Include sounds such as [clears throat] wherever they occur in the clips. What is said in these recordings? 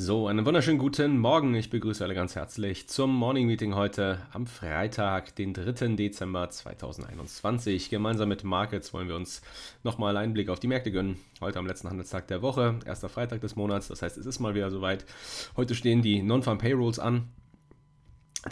So, einen wunderschönen guten Morgen. Ich begrüße alle ganz herzlich zum Morning Meeting heute am Freitag, den 3. Dezember 2021. Gemeinsam mit Markets wollen wir uns nochmal einen Blick auf die Märkte gönnen. Heute am letzten Handelstag der Woche, erster Freitag des Monats. Das heißt, es ist mal wieder soweit. Heute stehen die Non-Farm Payrolls an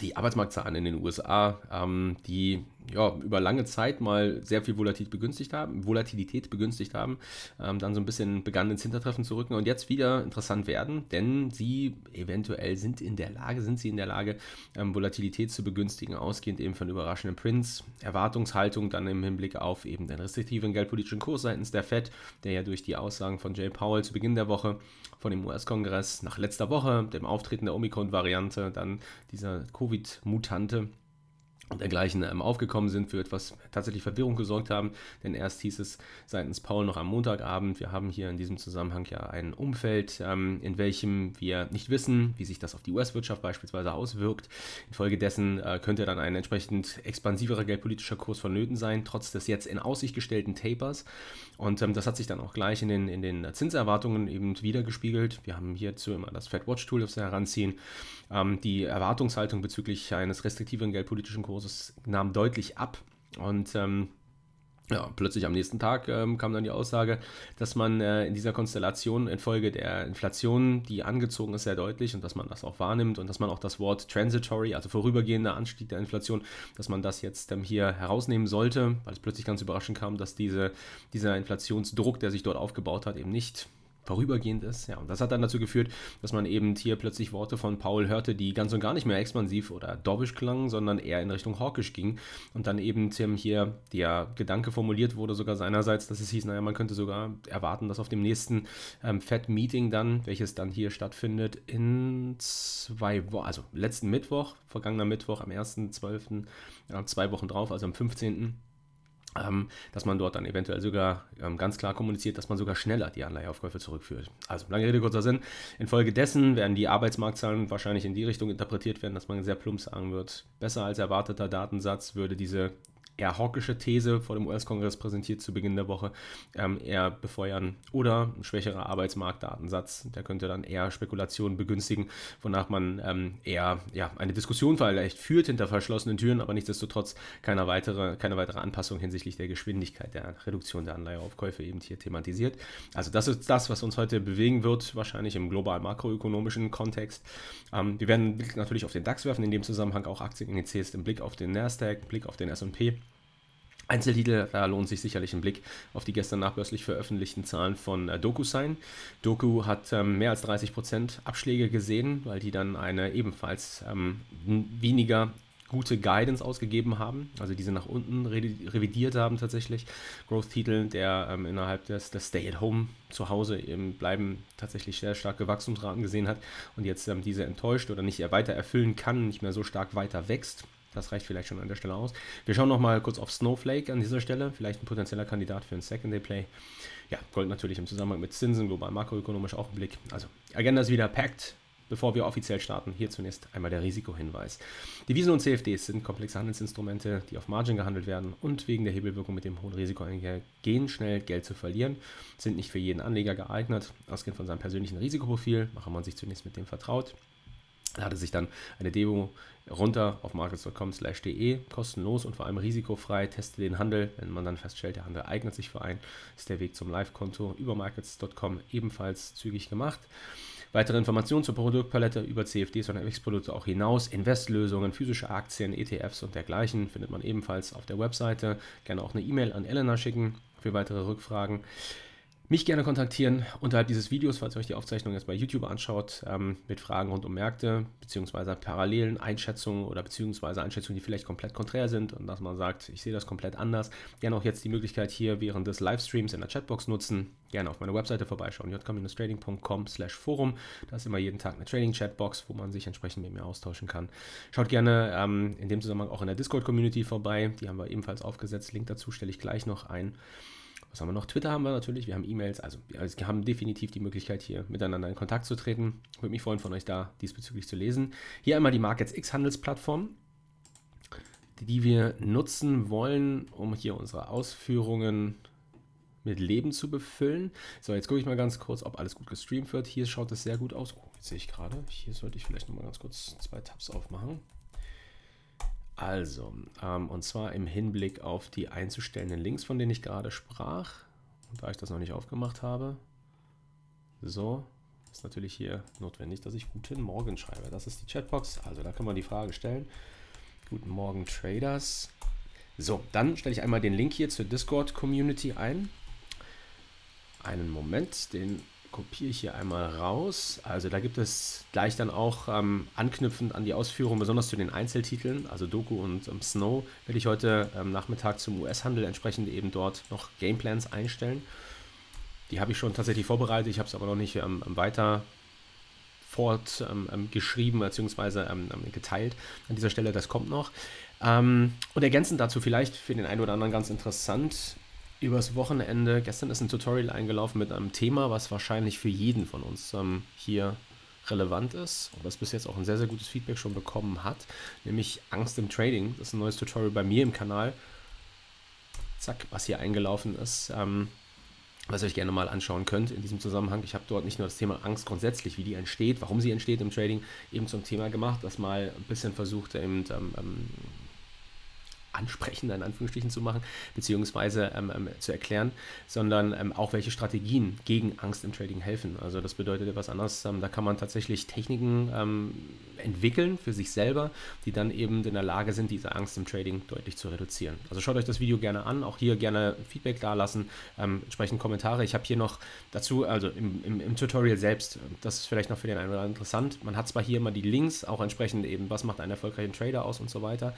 die Arbeitsmarktzahlen in den USA, ähm, die ja, über lange Zeit mal sehr viel Volatilität begünstigt haben, Volatilität begünstigt haben, ähm, dann so ein bisschen begannen ins Hintertreffen zu rücken und jetzt wieder interessant werden, denn sie eventuell sind in der Lage, sind sie in der Lage, ähm, Volatilität zu begünstigen, ausgehend eben von überraschenden Prints, Erwartungshaltung dann im Hinblick auf eben den restriktiven geldpolitischen Kurs seitens der Fed, der ja durch die Aussagen von Jay Powell zu Beginn der Woche von dem US-Kongress nach letzter Woche, dem Auftreten der Omikron-Variante, dann dieser Covid-Mutante, und dergleichen ähm, aufgekommen sind, für etwas tatsächlich Verwirrung gesorgt haben. Denn erst hieß es seitens Paul noch am Montagabend, wir haben hier in diesem Zusammenhang ja ein Umfeld, ähm, in welchem wir nicht wissen, wie sich das auf die US-Wirtschaft beispielsweise auswirkt. Infolgedessen äh, könnte dann ein entsprechend expansiverer geldpolitischer Kurs vonnöten sein, trotz des jetzt in Aussicht gestellten Tapers. Und ähm, das hat sich dann auch gleich in den, in den Zinserwartungen eben wiedergespiegelt. Wir haben hierzu immer das Fed Watch Tool, das wir heranziehen. Ähm, die Erwartungshaltung bezüglich eines restriktiven geldpolitischen Kurses es nahm deutlich ab. Und ähm, ja, plötzlich am nächsten Tag ähm, kam dann die Aussage, dass man äh, in dieser Konstellation infolge der Inflation, die angezogen ist, sehr deutlich und dass man das auch wahrnimmt und dass man auch das Wort transitory, also vorübergehender Anstieg der Inflation, dass man das jetzt ähm, hier herausnehmen sollte, weil es plötzlich ganz überraschend kam, dass diese, dieser Inflationsdruck, der sich dort aufgebaut hat, eben nicht vorübergehend ist. Ja, und das hat dann dazu geführt, dass man eben hier plötzlich Worte von Paul hörte, die ganz und gar nicht mehr expansiv oder dovish klangen, sondern eher in Richtung hawkisch ging. Und dann eben Tim hier der Gedanke formuliert wurde, sogar seinerseits, dass es hieß, naja, man könnte sogar erwarten, dass auf dem nächsten ähm, Fed-Meeting dann, welches dann hier stattfindet, in zwei Wochen, also letzten Mittwoch, vergangener Mittwoch, am 1.12., äh, zwei Wochen drauf, also am 15., ähm, dass man dort dann eventuell sogar ähm, ganz klar kommuniziert, dass man sogar schneller die Anleiheaufkäufe zurückführt. Also lange Rede, kurzer Sinn. Infolgedessen werden die Arbeitsmarktzahlen wahrscheinlich in die Richtung interpretiert werden, dass man sehr plump sagen wird, besser als erwarteter Datensatz würde diese eher hawkische These vor dem US-Kongress präsentiert zu Beginn der Woche, ähm, eher befeuern oder ein schwächerer Arbeitsmarktdatensatz, der könnte dann eher Spekulationen begünstigen, wonach man ähm, eher ja, eine Diskussion vielleicht führt hinter verschlossenen Türen, aber nichtsdestotrotz keine weitere, keine weitere Anpassung hinsichtlich der Geschwindigkeit der Reduktion der Anleiheaufkäufe eben hier thematisiert. Also das ist das, was uns heute bewegen wird, wahrscheinlich im global makroökonomischen Kontext. Ähm, wir werden natürlich auf den DAX werfen, in dem Zusammenhang auch Aktienindizes, den Blick auf den Nasdaq, Blick auf den S&P Einzeltitel, da lohnt sich sicherlich ein Blick auf die gestern nachbörslich veröffentlichten Zahlen von äh, DocuSign. Doku hat ähm, mehr als 30% Abschläge gesehen, weil die dann eine ebenfalls ähm, weniger gute Guidance ausgegeben haben, also diese nach unten revidiert haben tatsächlich. Growth-Titel, der ähm, innerhalb des, des Stay-at-Home zu Hause eben bleiben tatsächlich sehr starke Wachstumsraten gesehen hat und jetzt ähm, diese enttäuscht oder nicht weiter erfüllen kann, nicht mehr so stark weiter wächst. Das reicht vielleicht schon an der Stelle aus. Wir schauen noch mal kurz auf Snowflake an dieser Stelle. Vielleicht ein potenzieller Kandidat für ein Secondary Play. Ja, Gold natürlich im Zusammenhang mit Zinsen, global makroökonomisch auch im Blick. Also, Agenda ist wieder packed. Bevor wir offiziell starten, hier zunächst einmal der Risikohinweis. Devisen und CFDs sind komplexe Handelsinstrumente, die auf Margin gehandelt werden und wegen der Hebelwirkung mit dem hohen Risiko gehen, schnell Geld zu verlieren, sind nicht für jeden Anleger geeignet. Ausgehend von seinem persönlichen Risikoprofil macht man sich zunächst mit dem vertraut lade sich dann eine Demo runter auf markets.com/de, kostenlos und vor allem risikofrei. Teste den Handel. Wenn man dann feststellt, der Handel eignet sich für einen, ist der Weg zum Live-Konto über markets.com ebenfalls zügig gemacht. Weitere Informationen zur Produktpalette über CFDs und FX-Produkte auch hinaus, Investlösungen, physische Aktien, ETFs und dergleichen findet man ebenfalls auf der Webseite. Gerne auch eine E-Mail an Elena schicken für weitere Rückfragen mich gerne kontaktieren unterhalb dieses Videos, falls ihr euch die Aufzeichnung jetzt bei YouTube anschaut, ähm, mit Fragen rund um Märkte, beziehungsweise Parallelen, Einschätzungen oder beziehungsweise Einschätzungen, die vielleicht komplett konträr sind und dass man sagt, ich sehe das komplett anders. Gerne auch jetzt die Möglichkeit hier während des Livestreams in der Chatbox nutzen. Gerne auf meiner Webseite vorbeischauen, jcom-trading.com slash forum. Da ist immer jeden Tag eine Trading-Chatbox, wo man sich entsprechend mit mir austauschen kann. Schaut gerne ähm, in dem Zusammenhang auch in der Discord-Community vorbei. Die haben wir ebenfalls aufgesetzt. Link dazu stelle ich gleich noch ein. Was haben wir noch? Twitter haben wir natürlich, wir haben E-Mails, also wir haben definitiv die Möglichkeit, hier miteinander in Kontakt zu treten. Würde mich freuen, von euch da diesbezüglich zu lesen. Hier einmal die Markets X Handelsplattform, die wir nutzen wollen, um hier unsere Ausführungen mit Leben zu befüllen. So, jetzt gucke ich mal ganz kurz, ob alles gut gestreamt wird. Hier schaut es sehr gut aus. Oh, Jetzt sehe ich gerade, hier sollte ich vielleicht noch mal ganz kurz zwei Tabs aufmachen. Also, ähm, und zwar im Hinblick auf die einzustellenden Links, von denen ich gerade sprach. Und da ich das noch nicht aufgemacht habe, so, ist natürlich hier notwendig, dass ich Guten Morgen schreibe. Das ist die Chatbox, also da kann man die Frage stellen. Guten Morgen Traders. So, dann stelle ich einmal den Link hier zur Discord-Community ein. Einen Moment, den kopiere ich hier einmal raus. Also da gibt es gleich dann auch ähm, anknüpfend an die Ausführung, besonders zu den Einzeltiteln, also Doku und ähm, Snow, werde ich heute ähm, Nachmittag zum US-Handel entsprechend eben dort noch Gameplans einstellen. Die habe ich schon tatsächlich vorbereitet, ich habe es aber noch nicht ähm, weiter fortgeschrieben ähm, bzw. Ähm, geteilt. An dieser Stelle, das kommt noch. und ergänzend dazu vielleicht für den einen oder anderen ganz interessant, übers Wochenende, gestern ist ein Tutorial eingelaufen mit einem Thema, was wahrscheinlich für jeden von uns ähm, hier relevant ist und das bis jetzt auch ein sehr, sehr gutes Feedback schon bekommen hat, nämlich Angst im Trading. Das ist ein neues Tutorial bei mir im Kanal. Zack, was hier eingelaufen ist, ähm, was ihr euch gerne mal anschauen könnt in diesem Zusammenhang. Ich habe dort nicht nur das Thema Angst grundsätzlich, wie die entsteht, warum sie entsteht im Trading, eben zum Thema gemacht, das mal ein bisschen versucht, eben ähm, ähm ansprechender in Anführungsstrichen zu machen, beziehungsweise ähm, ähm, zu erklären, sondern ähm, auch welche Strategien gegen Angst im Trading helfen. Also das bedeutet etwas anderes. Ähm, da kann man tatsächlich Techniken ähm, entwickeln für sich selber, die dann eben in der Lage sind, diese Angst im Trading deutlich zu reduzieren. Also schaut euch das Video gerne an, auch hier gerne Feedback dalassen, ähm, entsprechend Kommentare. Ich habe hier noch dazu, also im, im, im, Tutorial selbst, das ist vielleicht noch für den einen oder anderen interessant. Man hat zwar hier immer die Links, auch entsprechend eben, was macht einen erfolgreichen Trader aus und so weiter.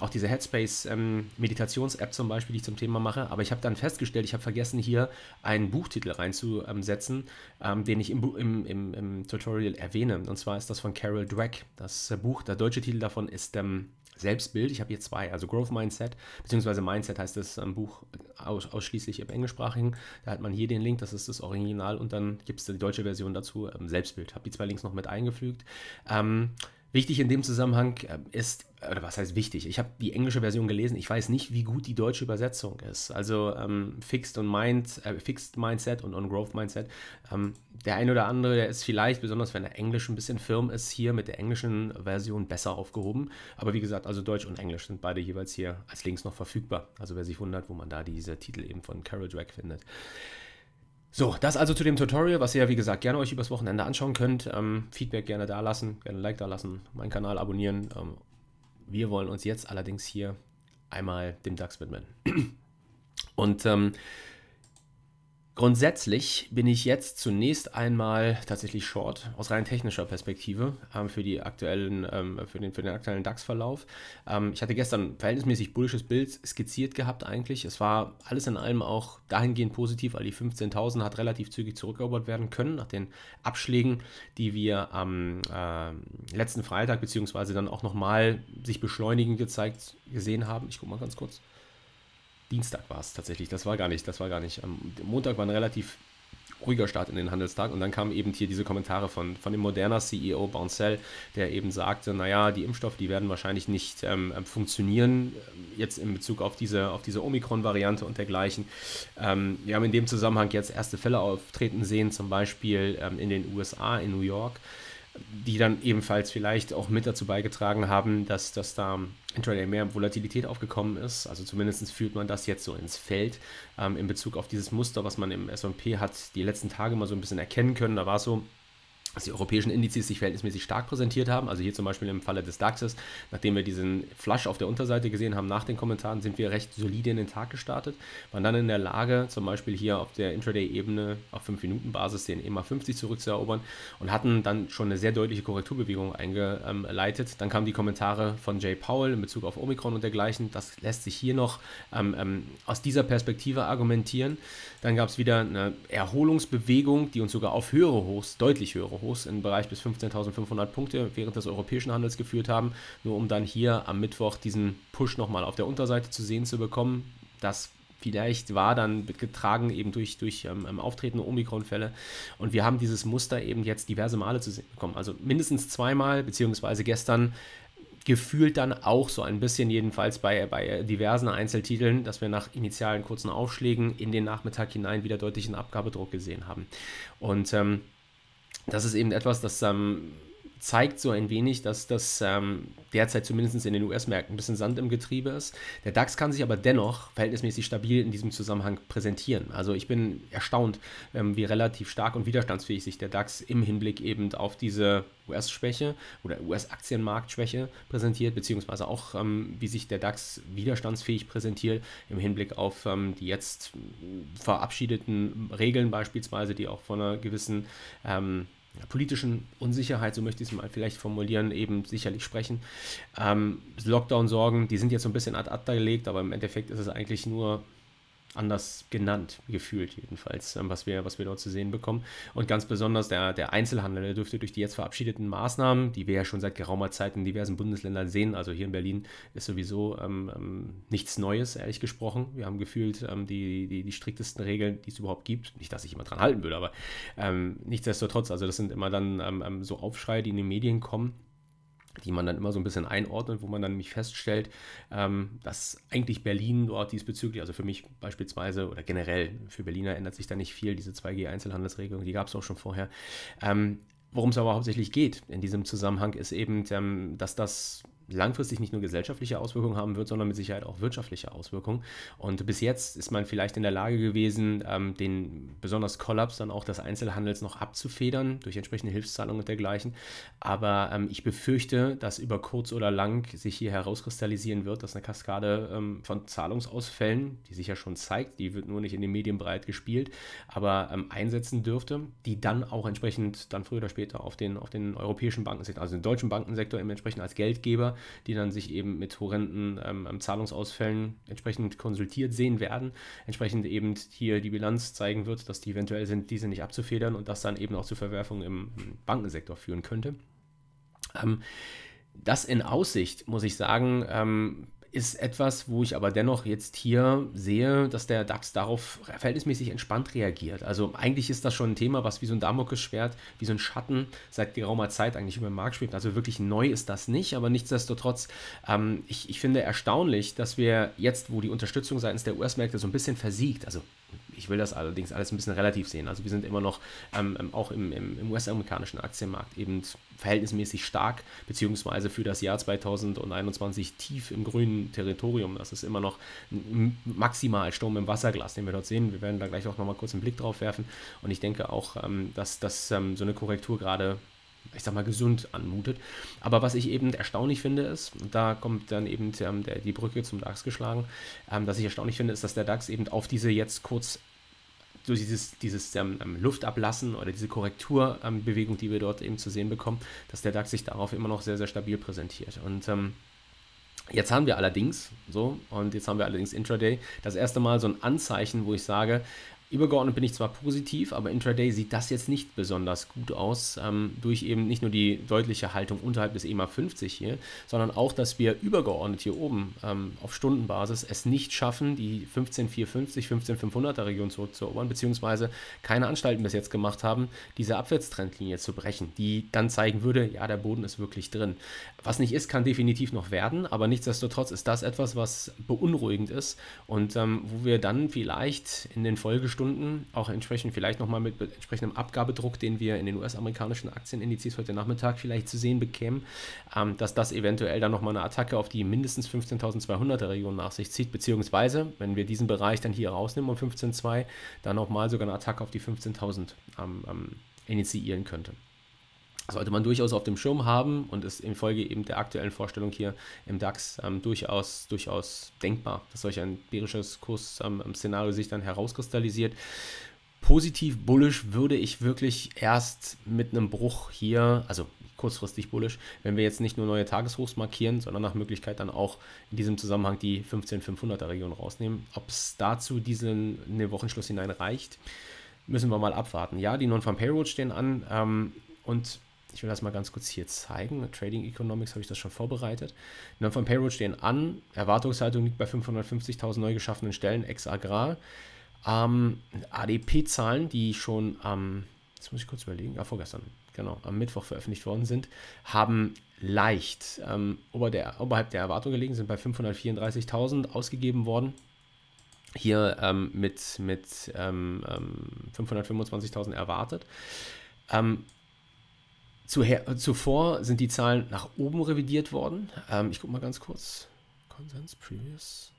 auch diese Headspace Headspace ähm, Meditations-App zum Beispiel, die ich zum Thema mache. Aber ich habe dann festgestellt, ich habe vergessen, hier einen Buchtitel reinzusetzen, ähm, den ich im, im, im, im, Tutorial erwähne. Und zwar ist das von Carol Dweck. Das Buch, der deutsche Titel davon ist ähm, Selbstbild. Ich habe hier zwei, also Growth Mindset, beziehungsweise Mindset heißt das ähm, Buch aus, ausschließlich im englischsprachigen. Da hat man hier den Link, das ist das Original und dann gibt es die deutsche Version dazu, ähm, Selbstbild. Habe die zwei Links noch mit eingefügt. Wichtig in dem Zusammenhang äh, ist, oder was heißt wichtig? Ich habe die englische Version gelesen. Ich weiß nicht, wie gut die deutsche Übersetzung ist. Also ähm, Fixed und Mind, äh, Fixed Mindset und On Growth Mindset. Ähm, der eine oder andere, der ist vielleicht, besonders wenn der Englisch ein bisschen firm ist, hier mit der englischen Version besser aufgehoben. Aber wie gesagt, also Deutsch und Englisch sind beide jeweils hier als Links noch verfügbar. Also wer sich wundert, wo man da diese Titel eben von Carol Drake findet. So, das also zu dem Tutorial, was ihr, wie gesagt, gerne euch übers Wochenende anschauen könnt. Ähm, Feedback gerne da lassen, gerne ein Like da lassen, meinen Kanal abonnieren. Ähm, wir wollen uns jetzt allerdings hier einmal dem DAX widmen. [clears throat] Und ähm, Grundsätzlich bin ich jetzt zunächst einmal tatsächlich short aus rein technischer Perspektive ähm, für, die aktuellen, ähm, für, den, für den aktuellen DAX-Verlauf. Ähm, ich hatte gestern verhältnismäßig bullisches Bild skizziert gehabt eigentlich. Es war alles in allem auch dahingehend positiv, weil die 15.000 hat relativ zügig zurückerobert werden können nach den Abschlägen, die wir am äh, letzten Freitag beziehungsweise dann auch nochmal sich beschleunigen gezeigt gesehen haben. Ich gucke mal ganz kurz. Dienstag war es tatsächlich. Das war gar nicht, das war gar nicht. Am Montag war ein relativ ruhiger Start in den Handelstag und dann kamen eben hier diese Kommentare von, von dem Moderna CEO Bouncel, der eben sagte, naja, die Impfstoffe, die werden wahrscheinlich nicht ähm, funktionieren, jetzt in Bezug auf diese, auf diese Omikron-Variante und dergleichen. Ähm, wir haben in dem Zusammenhang jetzt erste Fälle auftreten sehen, zum Beispiel ähm, in den USA, in New York die dann ebenfalls vielleicht auch mit dazu beigetragen haben, dass, dass da Intraday mehr Volatilität aufgekommen ist. Also zumindest führt man das jetzt so ins Feld ähm, in Bezug auf dieses Muster, was man im S&P hat die letzten Tage mal so ein bisschen erkennen können. Da war es so, dass die europäischen Indizes sich verhältnismäßig stark präsentiert haben. Also hier zum Beispiel im Falle des DAXes, nachdem wir diesen Flush auf der Unterseite gesehen haben nach den Kommentaren, sind wir recht solide in den Tag gestartet. Waren dann in der Lage, zum Beispiel hier auf der Intraday-Ebene auf 5-Minuten-Basis den EMA 50 zurückzuerobern und hatten dann schon eine sehr deutliche Korrekturbewegung eingeleitet. Dann kamen die Kommentare von Jay Powell in Bezug auf Omikron und dergleichen. Das lässt sich hier noch ähm, ähm, aus dieser Perspektive argumentieren. Dann gab es wieder eine Erholungsbewegung, die uns sogar auf höhere Hochs, deutlich höhere Hochs im Bereich bis 15.500 Punkte während des europäischen Handels geführt haben, nur um dann hier am Mittwoch diesen Push nochmal auf der Unterseite zu sehen zu bekommen. Das vielleicht war dann getragen eben durch, durch ähm, ähm auftretende Omikron-Fälle. Und wir haben dieses Muster eben jetzt diverse Male zu sehen bekommen. Also mindestens zweimal, beziehungsweise gestern gefühlt dann auch so ein bisschen, jedenfalls bei, bei diversen Einzeltiteln, dass wir nach initialen kurzen Aufschlägen in den Nachmittag hinein wieder deutlichen Abgabedruck gesehen haben. Und ähm, das ist eben etwas, das ähm, zeigt so ein wenig, dass das ähm, derzeit zumindest in den US-Märkten ein bisschen Sand im Getriebe ist. Der DAX kann sich aber dennoch verhältnismäßig stabil in diesem Zusammenhang präsentieren. Also ich bin erstaunt, ähm, wie relativ stark und widerstandsfähig sich der DAX im Hinblick eben auf diese US-Schwäche oder US-Aktienmarktschwäche präsentiert, beziehungsweise auch ähm, wie sich der DAX widerstandsfähig präsentiert im Hinblick auf ähm, die jetzt verabschiedeten Regeln beispielsweise, die auch von einer gewissen ähm, politischen Unsicherheit, so möchte ich es mal vielleicht formulieren, eben sicherlich sprechen. Ähm, Lockdown-Sorgen, die sind jetzt so ein bisschen ad acta gelegt, aber im Endeffekt ist es eigentlich nur anders genannt, gefühlt jedenfalls, ähm, was wir, was wir dort zu sehen bekommen. Und ganz besonders der, der Einzelhandel, der dürfte durch die jetzt verabschiedeten Maßnahmen, die wir ja schon seit geraumer Zeit in diversen Bundesländern sehen, also hier in Berlin ist sowieso ähm, ähm, nichts Neues, ehrlich gesprochen. Wir haben gefühlt ähm, die, die, die striktesten Regeln, die es überhaupt gibt. Nicht, dass ich immer dran halten würde, aber ähm, nichtsdestotrotz, also das sind immer dann ähm, so Aufschreie, die in den Medien kommen die man dann immer so ein bisschen einordnet, wo man dann nämlich feststellt, ähm, dass eigentlich Berlin dort diesbezüglich, also für mich beispielsweise oder generell für Berliner ändert sich da nicht viel, diese 2G-Einzelhandelsregelung, die gab es auch schon vorher. Ähm, Worum es aber hauptsächlich geht in diesem Zusammenhang ist eben, ähm, dass das langfristig nicht nur gesellschaftliche Auswirkungen haben wird, sondern mit Sicherheit auch wirtschaftliche Auswirkungen. Und bis jetzt ist man vielleicht in der Lage gewesen, ähm, den besonders Kollaps dann auch des Einzelhandels noch abzufedern durch entsprechende Hilfszahlungen und dergleichen. Aber ähm, ich befürchte, dass über kurz oder lang sich hier herauskristallisieren wird, dass eine Kaskade ähm, von Zahlungsausfällen, die sich ja schon zeigt, die wird nur nicht in den Medien breit gespielt, aber ähm, einsetzen dürfte, die dann auch entsprechend dann früher oder später auf den, auf den europäischen Bankensektor, also den deutschen Bankensektor entsprechend als Geldgeber die dann sich eben mit horrenden ähm, ähm, Zahlungsausfällen entsprechend konsultiert sehen werden, entsprechend eben hier die Bilanz zeigen wird, dass die eventuell sind, diese nicht abzufedern und das dann eben auch zu Verwerfungen im Bankensektor führen könnte. Ähm, das in Aussicht, muss ich sagen, ähm, ist etwas, wo ich aber dennoch jetzt hier sehe, dass der DAX darauf verhältnismäßig entspannt reagiert. Also eigentlich ist das schon ein Thema, was wie so ein Damoklesschwert, wie so ein Schatten seit geraumer Zeit eigentlich über den Markt schwebt. Also wirklich neu ist das nicht, aber nichtsdestotrotz, ähm, ich, ich finde erstaunlich, dass wir jetzt, wo die Unterstützung seitens der US-Märkte so ein bisschen versiegt, also ich will das allerdings alles ein bisschen relativ sehen. Also wir sind immer noch ähm, ähm auch im, im, im US-amerikanischen Aktienmarkt eben verhältnismäßig stark, beziehungsweise für das Jahr 2021 tief im grünen Territorium. Das ist immer noch maximal Sturm im Wasserglas, den wir dort sehen. Wir werden da gleich auch nochmal kurz einen Blick drauf werfen. Und ich denke auch, ähm, dass, dass ähm, so eine Korrektur gerade ich sag mal, gesund anmutet. Aber was ich eben erstaunlich finde, ist, und da kommt dann eben ähm, der, die Brücke zum DAX geschlagen, ähm, dass ich erstaunlich finde, ist, dass der DAX eben auf diese jetzt kurz durch dieses, dieses ähm, ähm Luftablassen oder diese Korrekturbewegung, ähm, die wir dort eben zu sehen bekommen, dass der DAX sich darauf immer noch sehr, sehr stabil präsentiert. Und ähm, Jetzt haben wir allerdings, so, und jetzt haben wir allerdings Intraday, das erste Mal so ein Anzeichen, wo ich sage, Übergeordnet bin ich zwar positiv, aber intraday sieht das jetzt nicht besonders gut aus, ähm, durch eben nicht nur die deutliche Haltung unterhalb des EMA 50 hier, sondern auch, dass wir übergeordnet hier oben ähm, auf Stundenbasis es nicht schaffen, die 15450, 15500er Region zurückzuerobern, beziehungsweise keine Anstalten bis jetzt gemacht haben, diese Abwärtstrendlinie zu brechen, die dann zeigen würde, ja, der Boden ist wirklich drin. Was nicht ist, kann definitiv noch werden, aber nichtsdestotrotz ist das etwas, was beunruhigend ist und ähm, wo wir dann vielleicht in den Folgestunden Stunden, auch entsprechend vielleicht nochmal mit entsprechendem Abgabedruck, den wir in den US-amerikanischen Aktienindizes heute Nachmittag vielleicht zu sehen bekämen, ähm, dass das eventuell dann nochmal eine Attacke auf die mindestens 15.200er Region nach sich zieht, beziehungsweise, wenn wir diesen Bereich dann hier rausnehmen um 15.2, dann nochmal sogar eine Attacke auf die 15.000 ähm, ähm, initiieren könnte sollte man durchaus auf dem Schirm haben und ist infolge eben der aktuellen Vorstellung hier im DAX ähm, durchaus, durchaus denkbar, dass solch ein bärisches Kursszenario ähm, sich dann herauskristallisiert. Positiv bullish würde ich wirklich erst mit einem Bruch hier, also kurzfristig bullish, wenn wir jetzt nicht nur neue Tageshochs markieren, sondern nach Möglichkeit dann auch in diesem Zusammenhang die 15500er Region rausnehmen. Ob es dazu diesen in den Wochenschluss hinein reicht, müssen wir mal abwarten. Ja, die Non-Farm Payrolls stehen an ähm, und ich will das mal ganz kurz hier zeigen. Trading Economics habe ich das schon vorbereitet. Die von Payroll stehen an. Erwartungshaltung liegt bei 550.000 neu geschaffenen Stellen ex Agrar. Ähm, ADP-Zahlen, die schon am, jetzt muss ich kurz überlegen, ja, vorgestern, genau, am Mittwoch veröffentlicht worden sind, haben leicht ähm, ober der, oberhalb der Erwartung gelegen, sind bei 534.000 ausgegeben worden. Hier ähm, mit, mit 525.000 ähm, ähm, erwartet. Zuvor sind die Zahlen nach oben revidiert worden. Ähm, ich gucke mal ganz kurz. Konsens Previous.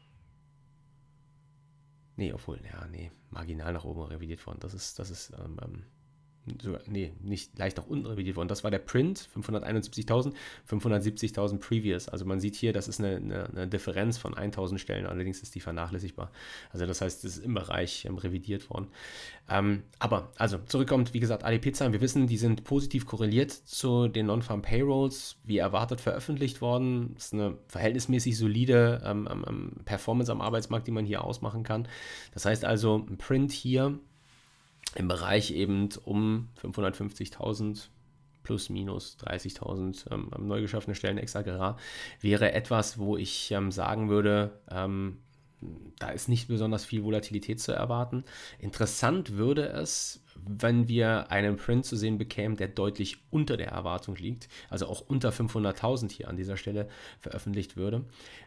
Nee, obwohl, ja, nee, marginal nach oben revidiert worden. Das ist, das ist ähm, ähm sogar, nee, nicht leicht nach unten revidiert worden. Das war der Print, 571.000, 570.000 Previous. Also man sieht hier, das ist eine, eine, eine, Differenz von 1.000 Stellen, allerdings ist die vernachlässigbar. Also das heißt, es ist im Bereich ähm, revidiert worden. Ähm, aber, also zurückkommt, wie gesagt, ADP-Zahlen, wir wissen, die sind positiv korreliert zu den Non-Farm Payrolls, wie erwartet veröffentlicht worden. Das ist eine verhältnismäßig solide ähm, ähm, ähm Performance am Arbeitsmarkt, die man hier ausmachen kann. Das heißt also, ein Print hier im Bereich eben um 550.000 plus minus 30.000 ähm, neu geschaffene Stellen extra wäre etwas, wo ich ähm, sagen würde, ähm, da ist nicht besonders viel Volatilität zu erwarten. Interessant würde es, wenn wir einen Print zu sehen bekämen, der deutlich unter der Erwartung liegt, also auch unter 500.000 hier an dieser Stelle veröffentlicht würde.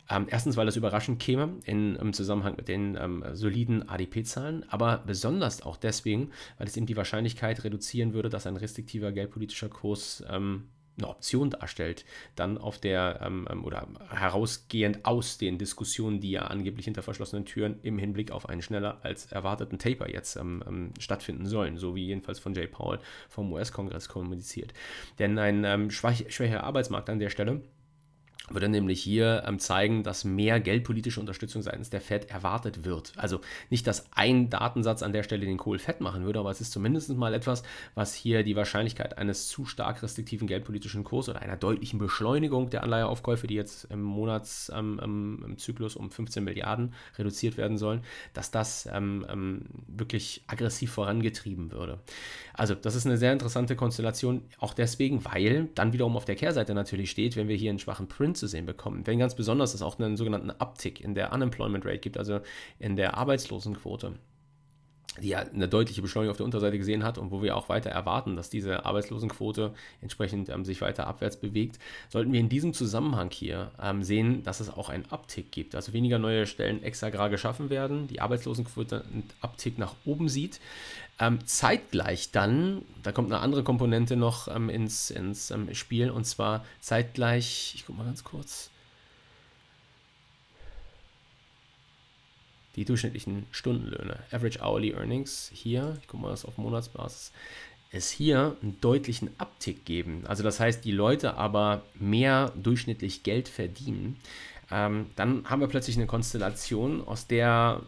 Ähm, erstens, weil das überraschend käme in, im Zusammenhang mit den ähm, soliden ADP-Zahlen, aber besonders auch deswegen, weil es eben die Wahrscheinlichkeit reduzieren würde, dass ein restriktiver geldpolitischer Kurs ähm, eine Option darstellt, dann auf der ähm, ähm, oder herausgehend aus den Diskussionen, die ja angeblich hinter verschlossenen Türen im Hinblick auf einen schneller als erwarteten Taper jetzt ähm, ähm stattfinden sollen, so wie jedenfalls von Jay Powell vom US-Kongress kommuniziert. Denn ein ähm, schwächer Arbeitsmarkt an der Stelle würde nämlich hier ähm, zeigen, dass mehr geldpolitische Unterstützung seitens der Fed erwartet wird. Also nicht, dass ein Datensatz an der Stelle den Kohl fett machen würde, aber es ist zumindest mal etwas, was hier die Wahrscheinlichkeit eines zu stark restriktiven geldpolitischen Kurs oder einer deutlichen Beschleunigung der Anleiheaufkäufe, die jetzt im Monatszyklus ähm, um 15 Milliarden reduziert werden sollen, dass das ähm, ähm, wirklich aggressiv vorangetrieben würde. Also das ist eine sehr interessante Konstellation, auch deswegen, weil dann wiederum auf der Kehrseite natürlich steht, wenn wir hier einen schwachen Print zu sehen bekommen, wenn ganz besonders es auch einen sogenannten Uptick in der Unemployment Rate gibt, also in der Arbeitslosenquote die ja eine deutliche Beschleunigung auf der Unterseite gesehen hat und wo wir auch weiter erwarten, dass diese Arbeitslosenquote entsprechend ähm, sich weiter abwärts bewegt, sollten wir in diesem Zusammenhang hier ähm, sehen, dass es auch einen Uptick gibt. Also weniger neue Stellen extra geschaffen werden, die Arbeitslosenquote einen Uptick nach oben sieht. Ähm, zeitgleich dann, da kommt eine andere Komponente noch ähm, ins, ins ähm, Spiel und zwar zeitgleich, ich gucke mal ganz kurz. die durchschnittlichen Stundenlöhne, Average Hourly Earnings hier, ich gucke mal das auf Monatsbasis, es hier einen deutlichen Abtick geben. Also das heißt, die Leute aber mehr durchschnittlich Geld verdienen. Ähm, dann haben wir plötzlich eine Konstellation, aus der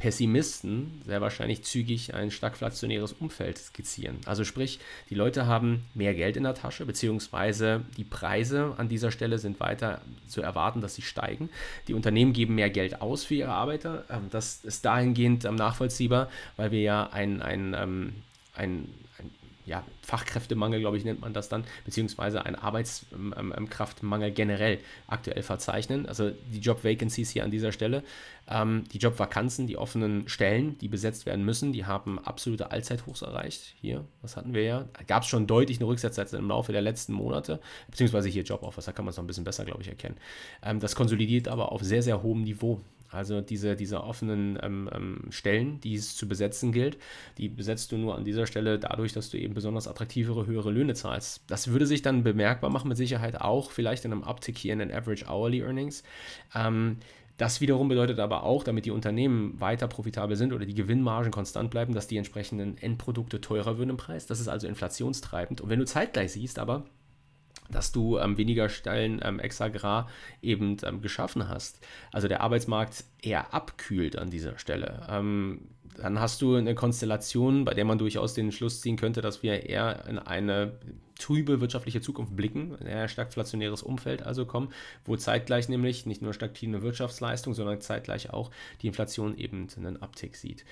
Pessimisten sehr wahrscheinlich zügig ein stagflationäres Umfeld skizzieren. Also sprich, die Leute haben mehr Geld in der Tasche, beziehungsweise die Preise an dieser Stelle sind weiter zu erwarten, dass sie steigen. Die Unternehmen geben mehr Geld aus für ihre Arbeiter. Ähm, das ist dahingehend ähm, nachvollziehbar, weil wir ja ein, ein, ähm, ein, ein ja, Fachkräftemangel, glaube ich, nennt man das dann, beziehungsweise ein Arbeitskraftmangel ähm, ähm generell aktuell verzeichnen. Also die Job-Vacancies hier an dieser Stelle, ähm, die Jobvakanzen, die offenen Stellen, die besetzt werden müssen, die haben absolute Allzeithochs erreicht. Hier, das hatten wir ja. Gab es schon deutlich eine Rücksetzseite im Laufe der letzten Monate, beziehungsweise hier Joboffers, da kann man es noch ein bisschen besser, glaube ich, erkennen. Ähm, das konsolidiert aber auf sehr, sehr hohem Niveau. Also diese, diese offenen ähm, ähm, Stellen, die es zu besetzen gilt, die besetzt du nur an dieser Stelle dadurch, dass du eben besonders attraktivere, höhere Löhne zahlst. Das würde sich dann bemerkbar machen, mit Sicherheit auch vielleicht in einem Uptick hier in den Average Hourly Earnings. Ähm, das wiederum bedeutet aber auch, damit die Unternehmen weiter profitabel sind oder die Gewinnmargen konstant bleiben, dass die entsprechenden Endprodukte teurer würden im Preis. Das ist also inflationstreibend. Und wenn du zeitgleich siehst, aber dass du ähm, weniger Stellen ähm, exagrar eben ähm, geschaffen hast. Also der Arbeitsmarkt eher abkühlt an dieser Stelle. Ähm, dann hast du eine Konstellation, bei der man durchaus den Schluss ziehen könnte, dass wir eher in eine trübe wirtschaftliche Zukunft blicken, ein eher stagflationäres Umfeld also kommen, wo zeitgleich nämlich nicht nur stagflierende Wirtschaftsleistung, sondern zeitgleich auch die Inflation eben einen Abtick sieht.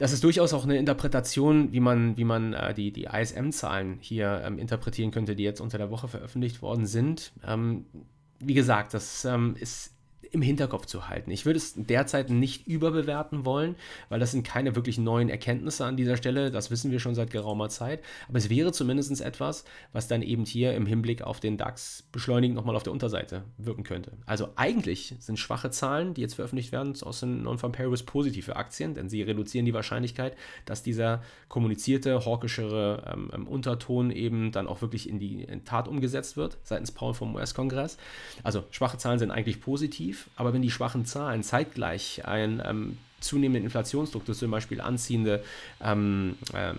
Das ist durchaus auch eine Interpretation, wie man, wie man äh, die, die ISM-Zahlen hier ähm, interpretieren könnte, die jetzt unter der Woche veröffentlicht worden sind. Ähm, wie gesagt, das ähm, ist im Hinterkopf zu halten. Ich würde es derzeit nicht überbewerten wollen, weil das sind keine wirklich neuen Erkenntnisse an dieser Stelle. Das wissen wir schon seit geraumer Zeit. Aber es wäre zumindest etwas, was dann eben hier im Hinblick auf den DAX beschleunigend nochmal auf der Unterseite wirken könnte. Also eigentlich sind schwache Zahlen, die jetzt veröffentlicht werden, aus den Non-Farm Payrolls positiv für Aktien, denn sie reduzieren die Wahrscheinlichkeit, dass dieser kommunizierte, hawkischere ähm, ähm Unterton eben dann auch wirklich in die in Tat umgesetzt wird, seitens Paul vom US-Kongress. Also schwache Zahlen sind eigentlich positiv, aber wenn die schwachen Zahlen zeitgleich ein ähm, zunehmenden Inflationsdruck durch zum Beispiel anziehende ähm, ähm,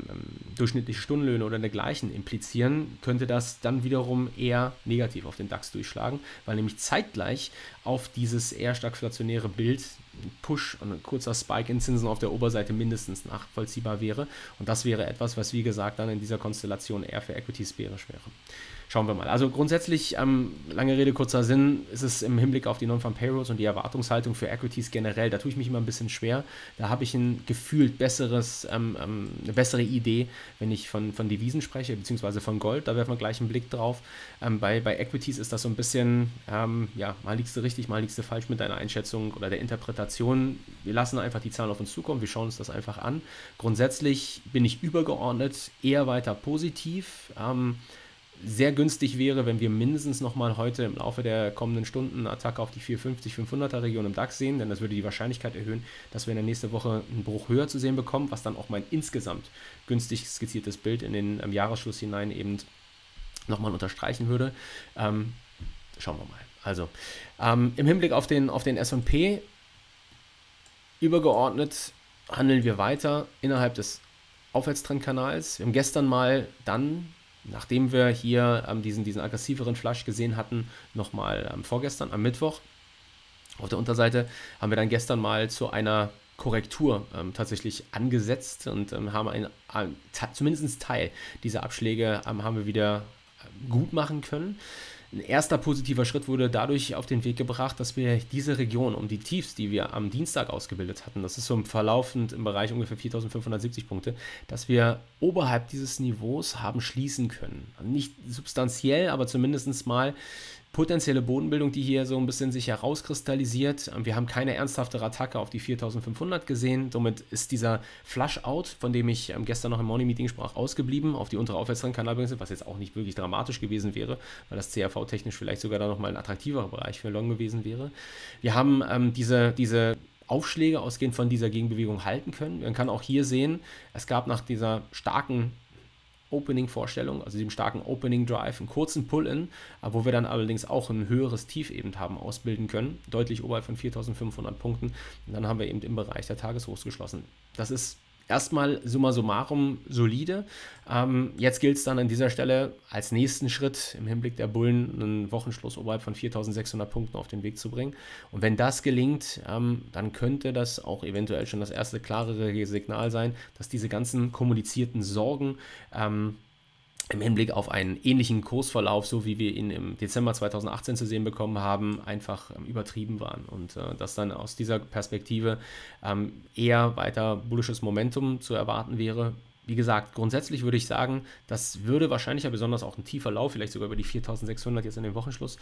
durchschnittliche Stundenlöhne oder dergleichen implizieren, könnte das dann wiederum eher negativ auf den DAX durchschlagen, weil nämlich zeitgleich auf dieses eher stagflationäre Bild ein Push und ein kurzer Spike in Zinsen auf der Oberseite mindestens nachvollziehbar wäre. Und das wäre etwas, was wie gesagt dann in dieser Konstellation eher für Equities bärisch wäre. Schauen wir mal. Also grundsätzlich, ähm, lange Rede, kurzer Sinn, ist es im Hinblick auf die Non-Farm Payrolls und die Erwartungshaltung für Equities generell, da tue ich mich immer ein bisschen schwer. Da habe ich ein gefühlt besseres, ähm, ähm, eine bessere Idee, wenn ich von, von Devisen spreche, beziehungsweise von Gold. Da werfen wir gleich einen Blick drauf. Ähm, bei, bei Equities ist das so ein bisschen, ähm, ja, mal liegst du richtig, mal liegst du falsch mit deiner Einschätzung oder der Interpretation. Wir lassen einfach die Zahlen auf uns zukommen, wir schauen uns das einfach an. Grundsätzlich bin ich übergeordnet eher weiter positiv. Sehr günstig wäre, wenn wir mindestens nochmal heute im Laufe der kommenden Stunden eine Attacke auf die 450, 500er Region im DAX sehen, denn das würde die Wahrscheinlichkeit erhöhen, dass wir in der nächsten Woche einen Bruch höher zu sehen bekommen, was dann auch mein insgesamt günstig skizziertes Bild in den ähm, Jahresschluss hinein eben nochmal unterstreichen würde. Ähm, schauen wir mal. Also, ähm, im Hinblick auf den, auf den SP übergeordnet handeln wir weiter innerhalb des Aufwärtstrendkanals. Wir haben gestern mal dann nachdem wir hier ähm, diesen, diesen aggressiveren Flush gesehen hatten, nochmal ähm, vorgestern, am Mittwoch, auf der Unterseite, haben wir dann gestern mal zu einer Korrektur ähm, tatsächlich angesetzt und ähm, haben ein, zumindest Teil dieser Abschläge ähm, haben wir wieder äh, gut machen können. Ein erster positiver Schritt wurde dadurch auf den Weg gebracht, dass wir diese Region um die Tiefs, die wir am Dienstag ausgebildet hatten, das ist so verlaufend im Bereich ungefähr 4570 Punkte, dass wir oberhalb dieses Niveaus haben schließen können. Nicht substanziell, aber zumindest mal potenzielle Bodenbildung, die hier so ein bisschen sich herauskristallisiert. Wir haben keine ernsthafte Attacke auf die 4500 gesehen. Somit ist dieser Flush-Out, von dem ich ähm, gestern noch im Morning-Meeting sprach, ausgeblieben auf die untere Aufwärtstrendkanal, was jetzt auch nicht wirklich dramatisch gewesen wäre, weil das CRV technisch vielleicht sogar da nochmal ein attraktiverer Bereich für Long gewesen wäre. Wir haben ähm, diese, diese Aufschläge ausgehend von dieser Gegenbewegung halten können. Man kann auch hier sehen, es gab nach dieser starken Opening-Vorstellung, also diesem starken Opening-Drive, einen kurzen Pull-In, wo wir dann allerdings auch ein höheres Tief eben haben ausbilden können, deutlich oberhalb von 4500 Punkten. Und dann haben wir eben im Bereich der Tageshochs geschlossen. Das ist erstmal summa summarum solide. Ähm, jetzt gilt es dann an dieser Stelle als nächsten Schritt im Hinblick der Bullen einen Wochenschluss oberhalb von 4600 Punkten auf den Weg zu bringen. Und wenn das gelingt, ähm, dann könnte das auch eventuell schon das erste klarere Signal sein, dass diese ganzen kommunizierten Sorgen ähm, im Hinblick auf einen ähnlichen Kursverlauf, so wie wir ihn im Dezember 2018 zu sehen bekommen haben, einfach ähm, übertrieben waren und äh, dass dann aus dieser Perspektive ähm, eher weiter bullisches Momentum zu erwarten wäre. Wie gesagt, grundsätzlich würde ich sagen, das würde wahrscheinlich ja besonders auch ein tiefer Lauf, vielleicht sogar über die 4600 jetzt in dem Wochenschluss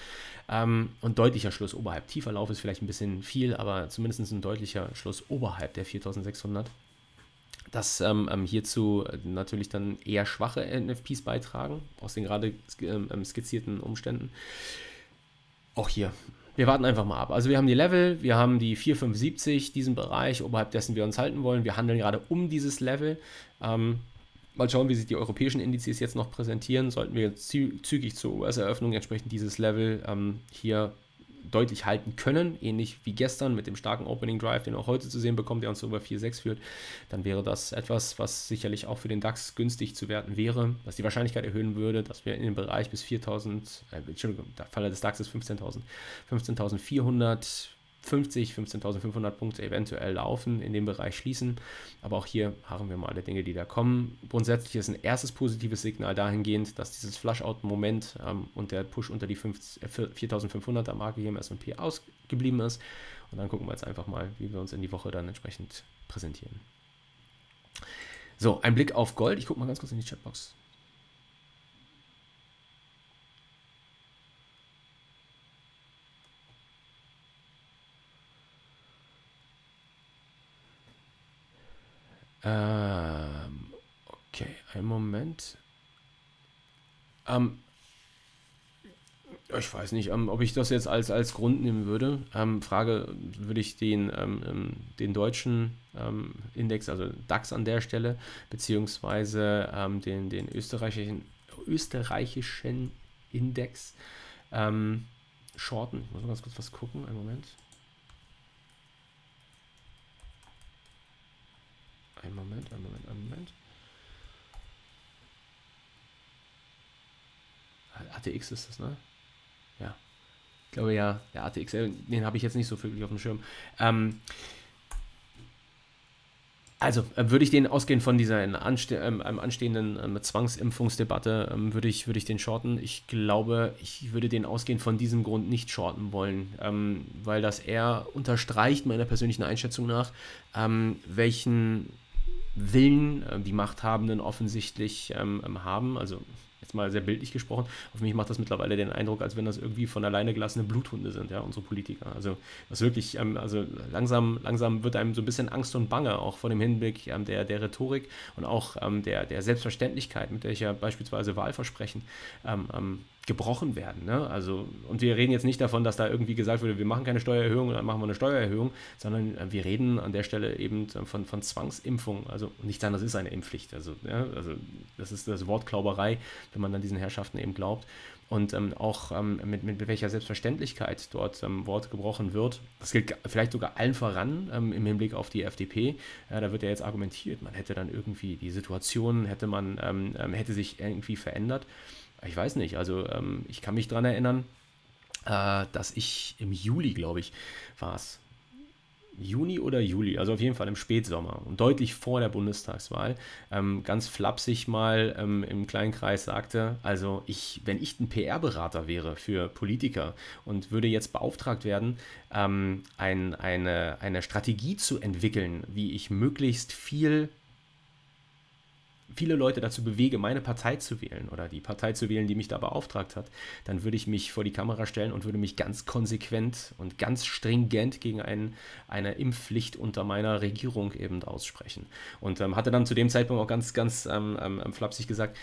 ähm, und deutlicher Schluss oberhalb. Tiefer Lauf ist vielleicht ein bisschen viel, aber zumindest ein deutlicher Schluss oberhalb der 4600 dass ähm, ähm, hierzu natürlich dann eher schwache NFPs beitragen, aus den gerade ähm, ähm, skizzierten Umständen. Auch hier, wir warten einfach mal ab. Also wir haben die Level, wir haben die 4570, diesen Bereich, oberhalb dessen wir uns halten wollen. Wir handeln gerade um dieses Level. Ähm, mal schauen, wie sich die europäischen Indizes jetzt noch präsentieren. Sollten wir zügig zur US-Eröffnung entsprechend dieses Level ähm, hier deutlich halten können, ähnlich wie gestern mit dem starken Opening Drive, den auch heute zu sehen bekommt, der uns über 4,6 führt, dann wäre das etwas, was sicherlich auch für den DAX günstig zu werten wäre, was die Wahrscheinlichkeit erhöhen würde, dass wir in dem Bereich bis 4.000, äh, Entschuldigung, der Falle des DAX ist 15.000, 15.400 50, 15.500 Punkte eventuell laufen, in dem Bereich schließen. Aber auch hier harren wir mal alle Dinge, die da kommen. Grundsätzlich ist ein erstes positives Signal dahingehend, dass dieses Flush-Out-Moment ähm, und der Push unter die 4.500er Marke hier im S&P ausgeblieben ist. Und dann gucken wir jetzt einfach mal, wie wir uns in die Woche dann entsprechend präsentieren. So, ein Blick auf Gold. Ich gucke mal ganz kurz in die Chatbox. Ähm, okay, einen Moment. Ähm, ich weiß nicht, ähm, ob ich das jetzt als, als Grund nehmen würde. Ähm, Frage, würde ich den, ähm, ähm den deutschen ähm, Index, also DAX an der Stelle, beziehungsweise ähm, den, den österreichischen, österreichischen Index shorten. Ich muss mal ganz kurz was gucken. Einen Moment. Einen Moment, einen Moment, einen Moment. ATX ist das, ne? Ja. Ich glaube ja, der ATX, den habe ich jetzt nicht so wirklich auf dem Schirm. Ähm, also äh, würde ich den ausgehen von dieser anste ähm, anstehenden ähm, Zwangsimpfungsdebatte, ähm, würde, ich, würde ich den shorten. Ich glaube, ich würde den ausgehen von diesem Grund nicht shorten wollen, ähm, weil das eher unterstreicht meiner persönlichen Einschätzung nach, ähm, welchen Willen äh, die Machthabenden offensichtlich ähm, haben. Also jetzt mal sehr bildlich gesprochen, auf mich macht das mittlerweile den Eindruck, als wenn das irgendwie von alleine gelassene Bluthunde sind, ja, unsere Politiker. Also das wirklich, ähm, also langsam, langsam wird einem so ein bisschen Angst und Bange, auch vor dem Hinblick ähm, der, der Rhetorik und auch ähm, der, der Selbstverständlichkeit, mit der ich ja beispielsweise Wahlversprechen ähm, ähm, gebrochen werden. Ne? Also, und wir reden jetzt nicht davon, dass da irgendwie gesagt wurde, wir machen keine Steuererhöhung und dann machen wir eine Steuererhöhung, sondern äh, wir reden an der Stelle eben von, von Zwangsimpfung. Also nicht sagen, das ist eine Impfpflicht. Also, ja, also das ist das Wortklauberei, wenn man dann diesen Herrschaften eben glaubt. Und ähm, auch ähm, mit, mit, welcher Selbstverständlichkeit dort ähm, Wort gebrochen wird. Das gilt vielleicht sogar allen voran ähm, im Hinblick auf die FDP. Ja, da wird ja jetzt argumentiert, man hätte dann irgendwie die Situation, hätte man, ähm, ähm, hätte sich irgendwie verändert ich weiß nicht, also ähm, ich kann mich daran erinnern, äh, dass ich im Juli, glaube ich, war es. Juni oder Juli, also auf jeden Fall im Spätsommer und deutlich vor der Bundestagswahl, ähm, ganz flapsig mal ähm, im kleinen Kreis sagte, also ich, wenn ich ein PR-Berater wäre für Politiker und würde jetzt beauftragt werden, ähm, ein, eine, eine Strategie zu entwickeln, wie ich möglichst viel viele Leute dazu bewege, meine Partei zu wählen oder die Partei zu wählen, die mich da beauftragt hat, dann würde ich mich vor die Kamera stellen und würde mich ganz konsequent und ganz stringent gegen ein, eine Impfpflicht unter meiner Regierung eben aussprechen. Und ähm, hatte dann zu dem Zeitpunkt auch ganz, ganz ähm, ähm, flapsig gesagt,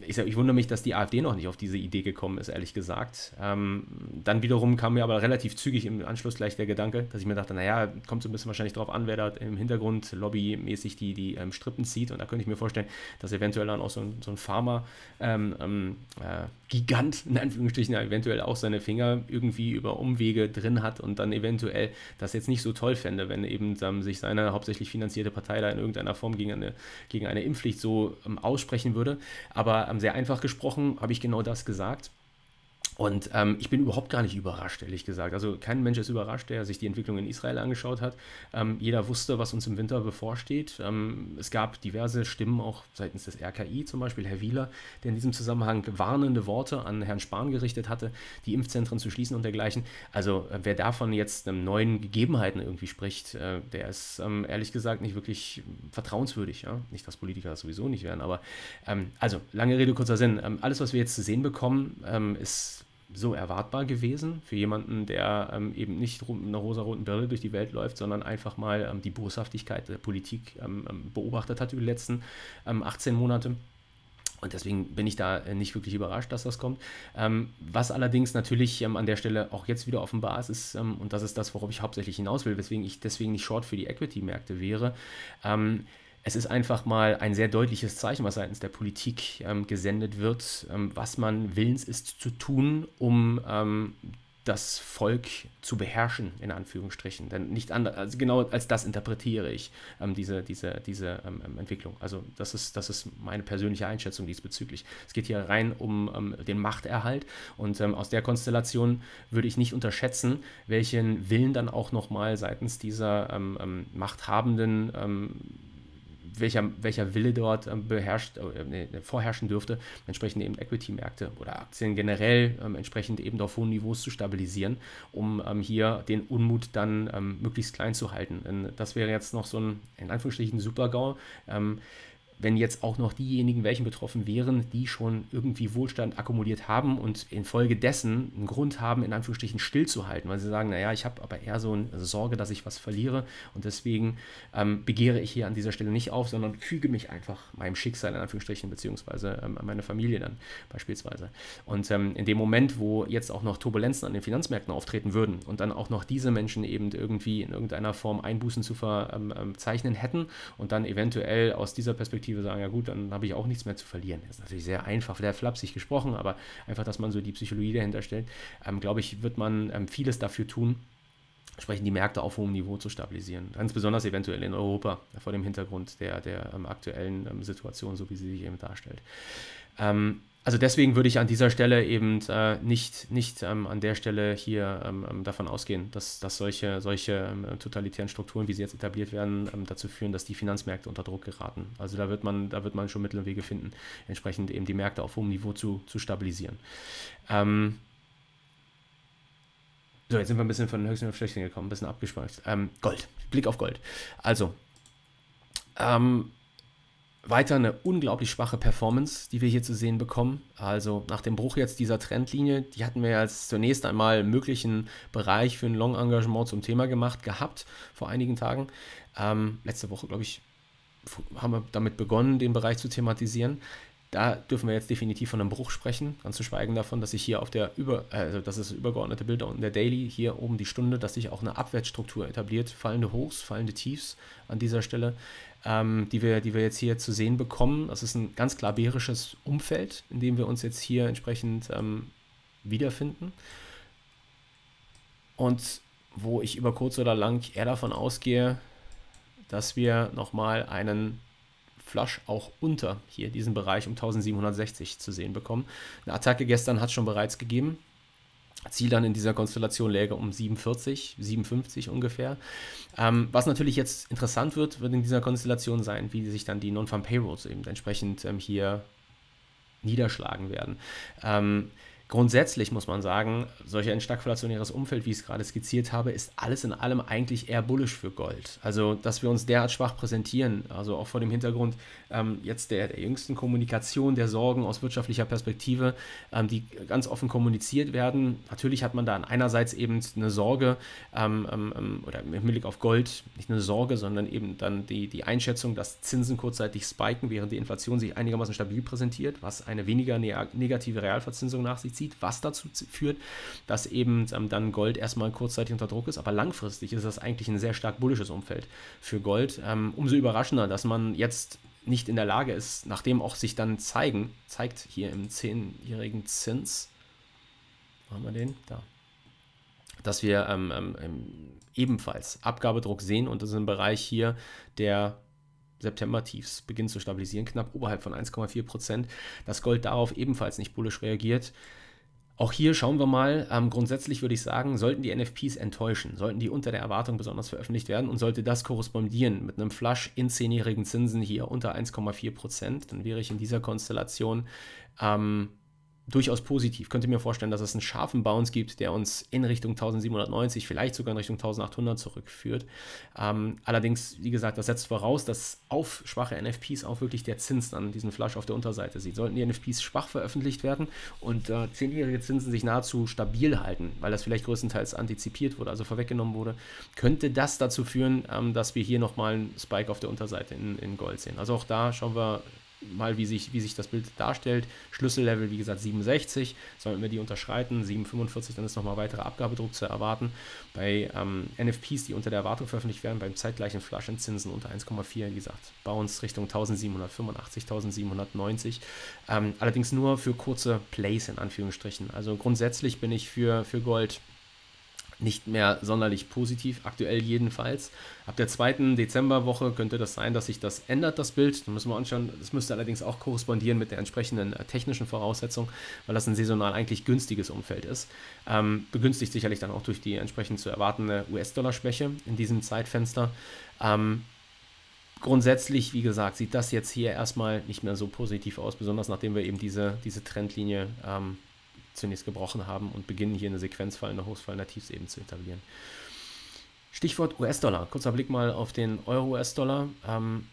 ich, ich, wundere mich, dass die AfD noch nicht auf diese Idee gekommen ist, ehrlich gesagt. Ähm, dann wiederum kam mir aber relativ zügig im Anschluss gleich der Gedanke, dass ich mir dachte, naja, kommt so ein bisschen wahrscheinlich drauf an, wer da im Hintergrund lobbymäßig die, die ähm, Strippen zieht. Und da könnte ich mir vorstellen, dass eventuell dann auch so ein, so ein Pharma ähm, ähm äh, in Anführungsstrichen, eventuell auch seine Finger irgendwie über Umwege drin hat und dann eventuell das jetzt nicht so toll fände, wenn eben ähm, sich seine hauptsächlich finanzierte Partei da in irgendeiner Form gegen eine, gegen eine Impfpflicht so ähm, aussprechen würde. Aber sehr einfach gesprochen habe ich genau das gesagt. Und ähm, ich bin überhaupt gar nicht überrascht, ehrlich gesagt. Also kein Mensch ist überrascht, der sich die Entwicklung in Israel angeschaut hat. Ähm, jeder wusste, was uns im Winter bevorsteht. Ähm, es gab diverse Stimmen, auch seitens des RKI zum Beispiel, Herr Wieler, der in diesem Zusammenhang warnende Worte an Herrn Spahn gerichtet hatte, die Impfzentren zu schließen und dergleichen. Also äh, wer davon jetzt ähm, neuen Gegebenheiten irgendwie spricht, äh, der ist ähm, ehrlich gesagt nicht wirklich vertrauenswürdig. Ja? Nicht, dass Politiker das sowieso nicht wären, aber ähm, also lange Rede, kurzer Sinn. alles, was wir jetzt zu sehen bekommen, ist so erwartbar gewesen für jemanden, der ähm, eben nicht mit einer rosa-roten Brille durch die Welt läuft, sondern einfach mal ähm, die Boshaftigkeit der Politik ähm, ähm beobachtet hat über die letzten 18 ähm, Monate. Und deswegen bin ich da äh, nicht wirklich überrascht, dass das kommt. Ähm, was allerdings natürlich an der Stelle auch jetzt wieder offenbar ist, ist und das ist das, worauf ich hauptsächlich hinaus will, weswegen ich deswegen nicht short für die Equity-Märkte wäre, es ist einfach mal ein sehr deutliches Zeichen, was seitens der Politik ähm, gesendet wird, ähm, was man willens ist zu tun, um ähm, das Volk zu beherrschen, in Anführungsstrichen. Denn nicht anders, also genau als das interpretiere ich ähm, diese, diese, diese ähm, ähm, Entwicklung. Also das ist, das ist meine persönliche Einschätzung diesbezüglich. Es geht hier rein um ähm, den Machterhalt und ähm, aus der Konstellation würde ich nicht unterschätzen, welchen Willen dann auch nochmal seitens dieser ähm, Machthabenden welcher, welcher Wille dort ähm, beherrscht, äh, nee, vorherrschen dürfte, entsprechend eben Equity-Märkte oder Aktien generell ähm, entsprechend eben auf hohen Niveaus zu stabilisieren, um ähm, hier den Unmut dann ähm, möglichst klein zu halten. Und das wäre jetzt noch so ein, in Anführungsstrichen, Super-GAU. Ähm, wenn jetzt auch noch diejenigen, welchen betroffen wären, die schon irgendwie Wohlstand akkumuliert haben und infolgedessen einen Grund haben, in Anführungsstrichen stillzuhalten, weil sie sagen, naja, ich habe aber eher so eine Sorge, dass ich was verliere und deswegen ähm, begehre ich hier an dieser Stelle nicht auf, sondern füge mich einfach meinem Schicksal in Anführungsstrichen, beziehungsweise ähm, meine Familie dann beispielsweise. Und ähm, in dem Moment, wo jetzt auch noch Turbulenzen an den Finanzmärkten auftreten würden und dann auch noch diese Menschen eben irgendwie in irgendeiner Form Einbußen zu verzeichnen hätten und dann eventuell aus dieser Perspektive sagen, ja gut, dann habe ich auch nichts mehr zu verlieren. Das ist natürlich sehr einfach, sehr flapsig gesprochen, aber einfach, dass man so die Psychologie dahinter stellt, ähm, glaube ich, wird man ähm, vieles dafür tun, entsprechend die Märkte auf hohem Niveau zu stabilisieren. Ganz besonders eventuell in Europa, vor dem Hintergrund der, der ähm, aktuellen ähm, Situation, so wie sie sich eben darstellt. Ähm, also deswegen würde ich an dieser Stelle eben äh, nicht, nicht ähm, an der Stelle hier ähm, ähm davon ausgehen, dass, dass solche, solche ähm, totalitären Strukturen, wie sie jetzt etabliert werden, ähm, dazu führen, dass die Finanzmärkte unter Druck geraten. Also da wird man, da wird man schon Mittel und Wege finden, entsprechend eben die Märkte auf hohem Niveau zu, zu stabilisieren. Ähm, so, jetzt sind wir ein bisschen von den höchsten auf schlechten gekommen, ein bisschen abgeschweift. Gold, Blick auf Gold. Also, ähm, weiter eine unglaublich schwache Performance, die wir hier zu sehen bekommen. Also nach dem Bruch jetzt dieser Trendlinie, die hatten wir als zunächst einmal möglichen Bereich für ein Long-Engagement zum Thema gemacht gehabt vor einigen Tagen. Ähm, letzte Woche, glaube ich, haben wir damit begonnen, den Bereich zu thematisieren. Da dürfen wir jetzt definitiv von einem Bruch sprechen, ganz zu schweigen davon, dass sich hier auf der über, also das ist übergeordnete Bild unten der Daily, hier oben die Stunde, dass sich auch eine Abwärtsstruktur etabliert, fallende Hochs, fallende Tiefs an dieser Stelle ähm, die, wir, die wir jetzt hier zu sehen bekommen. Das ist ein ganz klar bärisches Umfeld, in dem wir uns jetzt hier entsprechend ähm, wiederfinden. Und wo ich über kurz oder lang eher davon ausgehe, dass wir nochmal einen Flush auch unter hier diesen Bereich um 1760 zu sehen bekommen. Eine Attacke gestern hat es schon bereits gegeben. Ziel dann in dieser Konstellation läge um 47, 57 ungefähr. Ähm, was natürlich jetzt interessant wird, wird in dieser Konstellation sein, wie sich dann die Non-Farm Payrolls eben entsprechend ähm, hier niederschlagen werden. Ähm, Grundsätzlich muss man sagen, solch ein stagflationäres Umfeld, wie ich es gerade skizziert habe, ist alles in allem eigentlich eher bullisch für Gold. Also, dass wir uns derart schwach präsentieren, also auch vor dem Hintergrund ähm, jetzt der, der jüngsten Kommunikation, der Sorgen aus wirtschaftlicher Perspektive, ähm, die ganz offen kommuniziert werden. Natürlich hat man da einerseits eben eine Sorge ähm, ähm, ähm oder im Blick auf Gold nicht eine Sorge, sondern eben dann die, die Einschätzung, dass Zinsen kurzzeitig spiken, während die Inflation sich einigermaßen stabil präsentiert, was eine weniger ne negative Realverzinsung nach sich zieht zieht, was dazu führt, dass eben ähm, dann Gold erstmal kurzzeitig unter Druck ist, aber langfristig ist das eigentlich ein sehr stark bullisches Umfeld für Gold. Ähm, umso überraschender, dass man jetzt nicht in der Lage ist, nachdem auch sich dann zeigen, zeigt hier im zehnjährigen Zins, haben wir den? Da. Dass wir ähm, ähm, ähm, ebenfalls Abgabedruck sehen und das ist ein Bereich hier, der September-Tiefs beginnt zu stabilisieren, knapp oberhalb von 1,4 Prozent. Das Gold darauf ebenfalls nicht bullisch reagiert. Auch hier schauen wir mal. Ähm, grundsätzlich würde ich sagen, sollten die NFPs enttäuschen, sollten die unter der Erwartung besonders veröffentlicht werden und sollte das korrespondieren mit einem Flush in zehnjährigen Zinsen hier unter 1,4 Prozent, dann wäre ich in dieser Konstellation ähm, durchaus positiv. Könnte mir vorstellen, dass es einen scharfen Bounce gibt, der uns in Richtung 1790, vielleicht sogar in Richtung 1800 zurückführt. Ähm, allerdings, wie gesagt, das setzt voraus, dass auf schwache NFPs auch wirklich der Zins dann diesen Flash auf der Unterseite sieht. Sollten die NFPs schwach veröffentlicht werden und äh, zehnjährige Zinsen sich nahezu stabil halten, weil das vielleicht größtenteils antizipiert wurde, also vorweggenommen wurde, könnte das dazu führen, ähm, dass wir hier nochmal einen Spike auf der Unterseite in, in Gold sehen. Also auch da schauen wir mal, wie sich, wie sich das Bild darstellt. Schlüssellevel, wie gesagt, 67. Sollten wir die unterschreiten, 745, dann ist nochmal weiterer Abgabedruck zu erwarten. Bei ähm, NFPs, die unter der Erwartung veröffentlicht werden, beim zeitgleichen Flaschenzinsen unter 1,4, wie gesagt, Bounce Richtung 1785, 1790. Ähm, allerdings nur für kurze Plays in Anführungsstrichen. Also grundsätzlich bin ich für, für Gold nicht mehr sonderlich positiv, aktuell jedenfalls. Ab der zweiten Dezemberwoche könnte das sein, dass sich das ändert, das Bild. Da müssen wir anschauen. Das müsste allerdings auch korrespondieren mit der entsprechenden äh, technischen Voraussetzung, weil das ein saisonal eigentlich günstiges Umfeld ist. Ähm, begünstigt sicherlich dann auch durch die entsprechend zu erwartende US-Dollar-Schwäche in diesem Zeitfenster. Ähm, grundsätzlich, wie gesagt, sieht das jetzt hier erstmal nicht mehr so positiv aus, besonders nachdem wir eben diese, diese Trendlinie ähm, zunächst gebrochen haben und beginnen hier eine Sequenz fallender Hochs, fallender Tiefs eben zu etablieren. Stichwort US-Dollar. Kurzer Blick mal auf den Euro-US-Dollar. Ähm,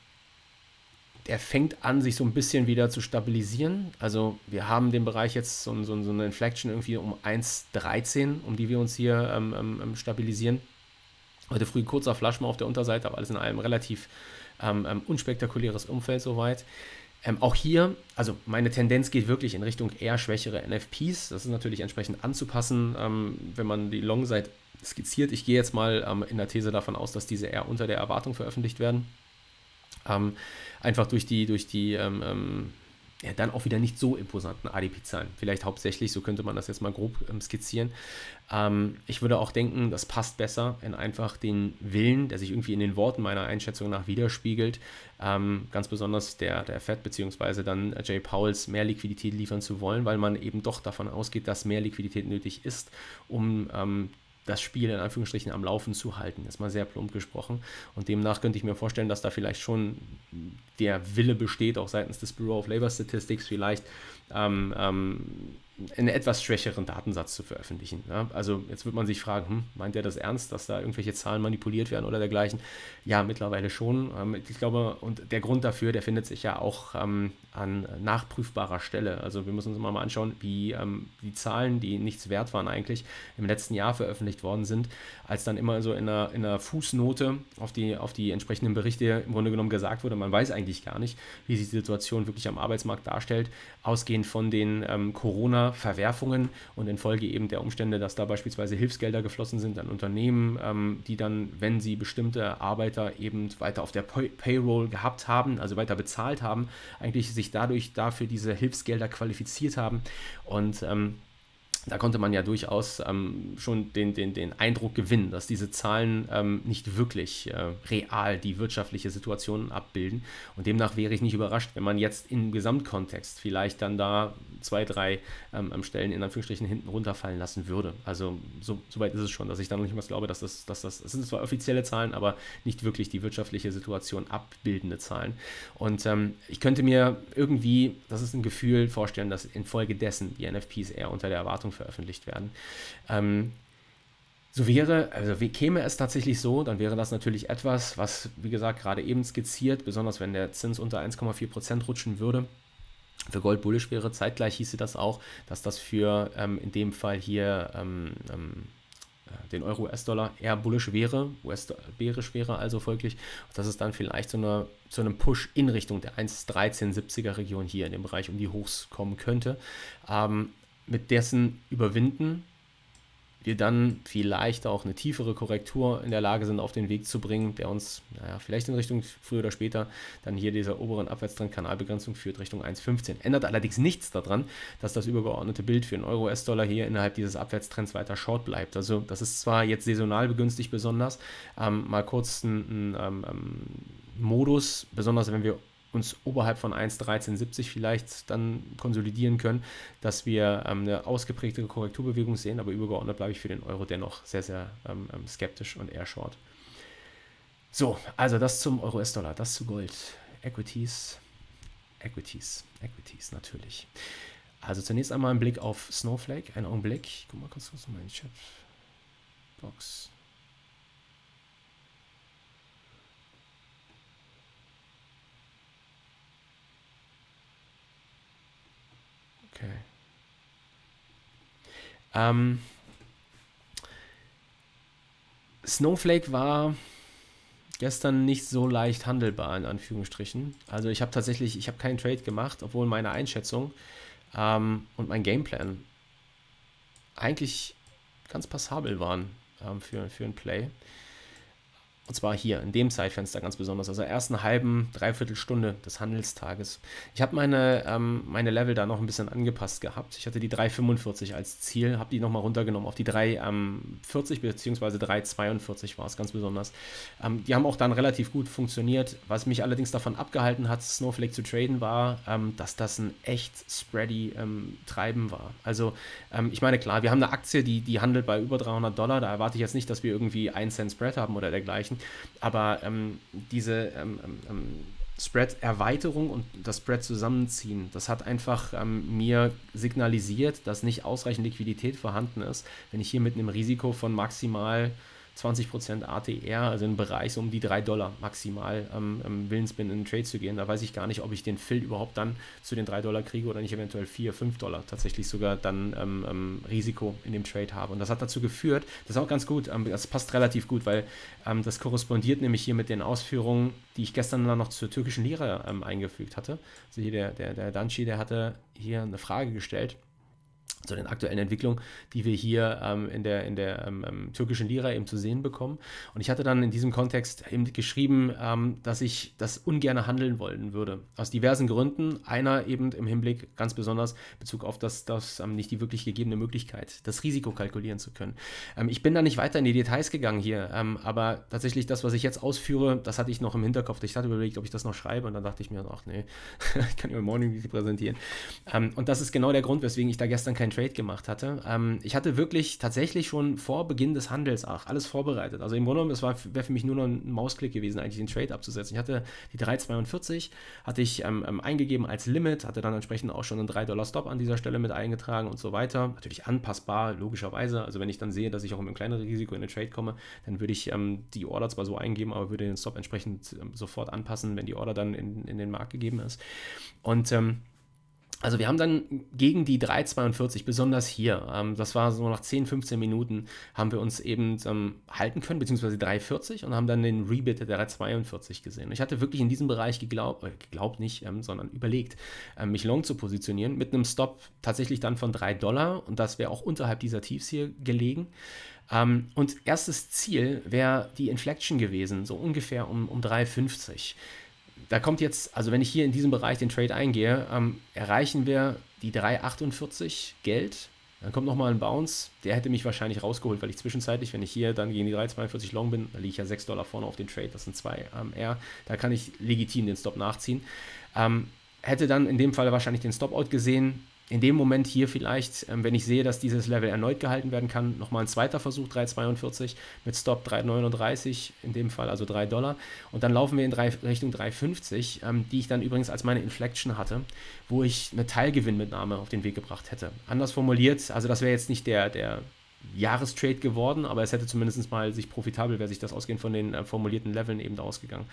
der fängt an, sich so ein bisschen wieder zu stabilisieren. Also wir haben den Bereich jetzt so, so, so eine Inflection irgendwie um 1,13, um die wir uns hier ähm, ähm, ähm, stabilisieren. Heute früh kurzer Flash mal auf der Unterseite, aber alles in einem relativ ähm, ähm, unspektakuläres Umfeld soweit. Ähm, auch hier, also meine Tendenz geht wirklich in Richtung eher schwächere NFPs. Das ist natürlich entsprechend anzupassen, ähm, wenn man die Long-Seite skizziert. Ich gehe jetzt mal ähm, in der These davon aus, dass diese eher unter der Erwartung veröffentlicht werden. Ähm, einfach durch die, durch die ähm, ähm, ja, dann auch wieder nicht so imposanten ADP-Zahlen. Vielleicht hauptsächlich, so könnte man das jetzt mal grob ähm, skizzieren. Ähm, ich würde auch denken, das passt besser in einfach den Willen, der sich irgendwie in den Worten meiner Einschätzung nach widerspiegelt. Ähm, ganz besonders der, der Fed bzw. dann Jay Powells mehr Liquidität liefern zu wollen, weil man eben doch davon ausgeht, dass mehr Liquidität nötig ist, um ähm, das Spiel in Anführungsstrichen am Laufen zu halten. Ist mal sehr plump gesprochen. Und demnach könnte ich mir vorstellen, dass da vielleicht schon der Wille besteht, auch seitens des Bureau of Labor Statistics vielleicht ähm, ähm, einen etwas schwächeren Datensatz zu veröffentlichen. Ja? Also jetzt wird man sich fragen, hm, meint er das ernst, dass da irgendwelche Zahlen manipuliert werden oder dergleichen? Ja, mittlerweile schon. Ähm, ich glaube, und der Grund dafür, der findet sich ja auch ähm, an nachprüfbarer Stelle. Also wir müssen uns mal anschauen, wie ähm, die Zahlen, die nichts wert waren eigentlich, im letzten Jahr veröffentlicht worden sind, als dann immer so in einer, in einer Fußnote auf die, auf die entsprechenden Berichte im Grunde genommen gesagt wurde, man weiß eigentlich gar nicht, wie sich die Situation wirklich am Arbeitsmarkt darstellt, ausgehend von den ähm, Corona-Verwerfungen und infolge eben der Umstände, dass da beispielsweise Hilfsgelder geflossen sind an Unternehmen, ähm, die dann, wenn sie bestimmte Arbeiter eben weiter auf der Pay Payroll gehabt haben, also weiter bezahlt haben, eigentlich sich dadurch dafür diese Hilfsgelder qualifiziert haben. Und ähm, da konnte man ja durchaus ähm, schon den, den, den Eindruck gewinnen, dass diese Zahlen ähm, nicht wirklich äh, real die wirtschaftliche Situation abbilden. Und demnach wäre ich nicht überrascht, wenn man jetzt im Gesamtkontext vielleicht dann da zwei, drei ähm, Stellen in Anführungsstrichen hinten runterfallen lassen würde. Also so, so weit ist es schon, dass ich da noch nicht mal glaube, dass das, dass das, das sind zwar offizielle Zahlen, aber nicht wirklich die wirtschaftliche Situation abbildende Zahlen. Und ähm, ich könnte mir irgendwie, das ist ein Gefühl, vorstellen, dass infolgedessen die NFPs eher unter der Erwartung veröffentlicht werden. Ähm, so wäre, also wie käme es tatsächlich so, dann wäre das natürlich etwas, was, wie gesagt, gerade eben skizziert, besonders wenn der Zins unter 1,4% rutschen würde, für Gold bullisch wäre. Zeitgleich hieße das auch, dass das für ähm, in dem Fall hier ähm, ähm, äh, den Euro-US-Dollar eher bullisch wäre, US-bärisch wäre also folglich, dass es dann vielleicht zu, einer, zu einem Push in Richtung der 1,1370er Region hier in dem Bereich um die Hochs kommen könnte. Ähm, mit dessen Überwinden wir dann vielleicht auch eine tiefere Korrektur in der Lage sind, auf den Weg zu bringen, der uns, naja, vielleicht in Richtung früher oder später dann hier dieser oberen Abwärtstrend Kanalbegrenzung führt Richtung 1,15. Ändert allerdings nichts daran, dass das übergeordnete Bild für den Euro-US-Dollar hier innerhalb dieses Abwärtstrends weiter short bleibt. Also das ist zwar jetzt saisonal begünstigt besonders, ähm, mal kurz ein, ein ähm, ähm Modus, besonders wenn wir uns oberhalb von 1,1370 vielleicht dann konsolidieren können, dass wir ähm, eine ausgeprägte Korrekturbewegung sehen, aber übergeordnet bleibe ich für den Euro dennoch sehr, sehr ähm, ähm skeptisch und eher short. So, also das zum Euro-US-Dollar, das zu Gold. Equities, Equities, Equities natürlich. Also zunächst einmal ein Blick auf Snowflake, einen Augenblick. Guck mal kurz, was in meinen Chat. Box. Okay. Ähm, Snowflake war gestern nicht so leicht handelbar, in Anführungsstrichen. Also ich habe tatsächlich, ich habe keinen Trade gemacht, obwohl meine Einschätzung ähm, und mein Gameplan eigentlich ganz passabel waren ähm, für, für ein Play. Und zwar hier, in dem Zeitfenster ganz besonders, also ersten halben, dreiviertel Stunde des Handelstages. Ich habe meine, ähm, meine Level da noch ein bisschen angepasst gehabt. Ich hatte die 3,45 als Ziel, habe die nochmal runtergenommen auf die 3,40 ähm, bzw. 3,42 war es ganz besonders. Ähm, die haben auch dann relativ gut funktioniert. Was mich allerdings davon abgehalten hat, Snowflake zu traden, war, ähm, dass das ein echt spready ähm, Treiben war. Also ähm, ich meine, klar, wir haben eine Aktie, die, die handelt bei über 300 Dollar. Da erwarte ich jetzt nicht, dass wir irgendwie 1 Cent Spread haben oder dergleichen. Aber ähm, diese ähm, ähm, ähm, Spread-Erweiterung und das Spread zusammenziehen, das hat einfach ähm, mir signalisiert, dass nicht ausreichend Liquidität vorhanden ist, wenn ich hier mit einem Risiko von maximal 20% ATR, also im Bereich so um die 3 Dollar maximal ähm, ähm, willens bin, in den Trade zu gehen. Da weiß ich gar nicht, ob ich den Fill überhaupt dann zu den 3 Dollar kriege oder nicht eventuell 4, 5 Dollar tatsächlich sogar dann ähm, ähm, Risiko in dem Trade habe. Und das hat dazu geführt, das ist auch ganz gut, ähm, das passt relativ gut, weil ähm, das korrespondiert nämlich hier mit den Ausführungen, die ich gestern dann noch zur türkischen Lira eingefügt hatte. Also hier der, der, der Danci, der hatte hier eine Frage gestellt zu den aktuellen Entwicklungen, die wir hier ähm, in der, in der ähm, ähm, türkischen Lira eben zu sehen bekommen. Und ich hatte dann in diesem Kontext eben geschrieben, ähm, dass ich das ungern handeln wollen würde. Aus diversen Gründen. Einer eben im Hinblick ganz besonders Bezug auf das, das ähm, nicht die wirklich gegebene Möglichkeit, das Risiko kalkulieren zu können. Ähm, ich bin da nicht weiter in die Details gegangen hier, aber tatsächlich das, was ich jetzt ausführe, das hatte ich noch im Hinterkopf. Ich hatte überlegt, ob ich das noch schreibe und dann dachte ich mir, ach nee, [laughs] ich kann über Morning präsentieren. und das ist genau der Grund, weswegen ich da gestern kein Trade gemacht hatte. Ähm, ich hatte wirklich tatsächlich schon vor Beginn des Handels auch alles vorbereitet. Also im Grunde genommen, es wäre für mich nur noch ein Mausklick gewesen, eigentlich den Trade abzusetzen. Ich hatte die 3,42 hatte ich ähm, ähm, eingegeben als Limit, hatte dann entsprechend auch schon einen 3 Dollar Stop an dieser Stelle mit eingetragen und so weiter. Natürlich anpassbar, logischerweise. Also wenn ich dann sehe, dass ich auch mit einem kleineren Risiko in den Trade komme, dann würde ich ähm, die Order zwar so eingeben, aber würde den Stop entsprechend ähm, sofort anpassen, wenn die Order dann in, in den Markt gegeben ist. Und ähm, also wir haben dann gegen die 3,42, besonders hier, ähm, das war so nach 10, 15 Minuten, haben wir uns eben ähm, halten können, beziehungsweise 3,40 und haben dann den Rebit der 3,42 gesehen. Ich hatte wirklich in diesem Bereich geglaubt, äh, geglaubt nicht, ähm, sondern überlegt, äh, mich long zu positionieren, mit einem Stop tatsächlich dann von 3 Dollar und das wäre auch unterhalb dieser Tiefs hier gelegen. Ähm, und erstes Ziel wäre die Inflection gewesen, so ungefähr um, um 3,50 da kommt jetzt, also wenn ich hier in diesem Bereich den Trade eingehe, ähm, erreichen wir die 3,48 Geld. Dann kommt nochmal ein Bounce. Der hätte mich wahrscheinlich rausgeholt, weil ich zwischenzeitlich, wenn ich hier dann gegen die 3,42 Long bin, da liege ich ja 6 Dollar vorne auf den Trade, das sind 2 ähm, R. Da kann ich legitim den Stop nachziehen. Ähm, hätte dann in dem Fall wahrscheinlich den Stop-Out gesehen, in dem Moment hier vielleicht, ähm, wenn ich sehe, dass dieses Level erneut gehalten werden kann, nochmal ein zweiter Versuch, 3,42 mit Stop 3,39, in dem Fall also 3 Dollar. Und dann laufen wir in drei, Richtung 3,50, ähm, die ich dann übrigens als meine Inflection hatte, wo ich eine Teilgewinnmitnahme auf den Weg gebracht hätte. Anders formuliert, also das wäre jetzt nicht der, der Jahrestrade geworden, aber es hätte zumindest mal sich profitabel, wäre sich das ausgehend von den äh, formulierten Leveln eben ausgegangen.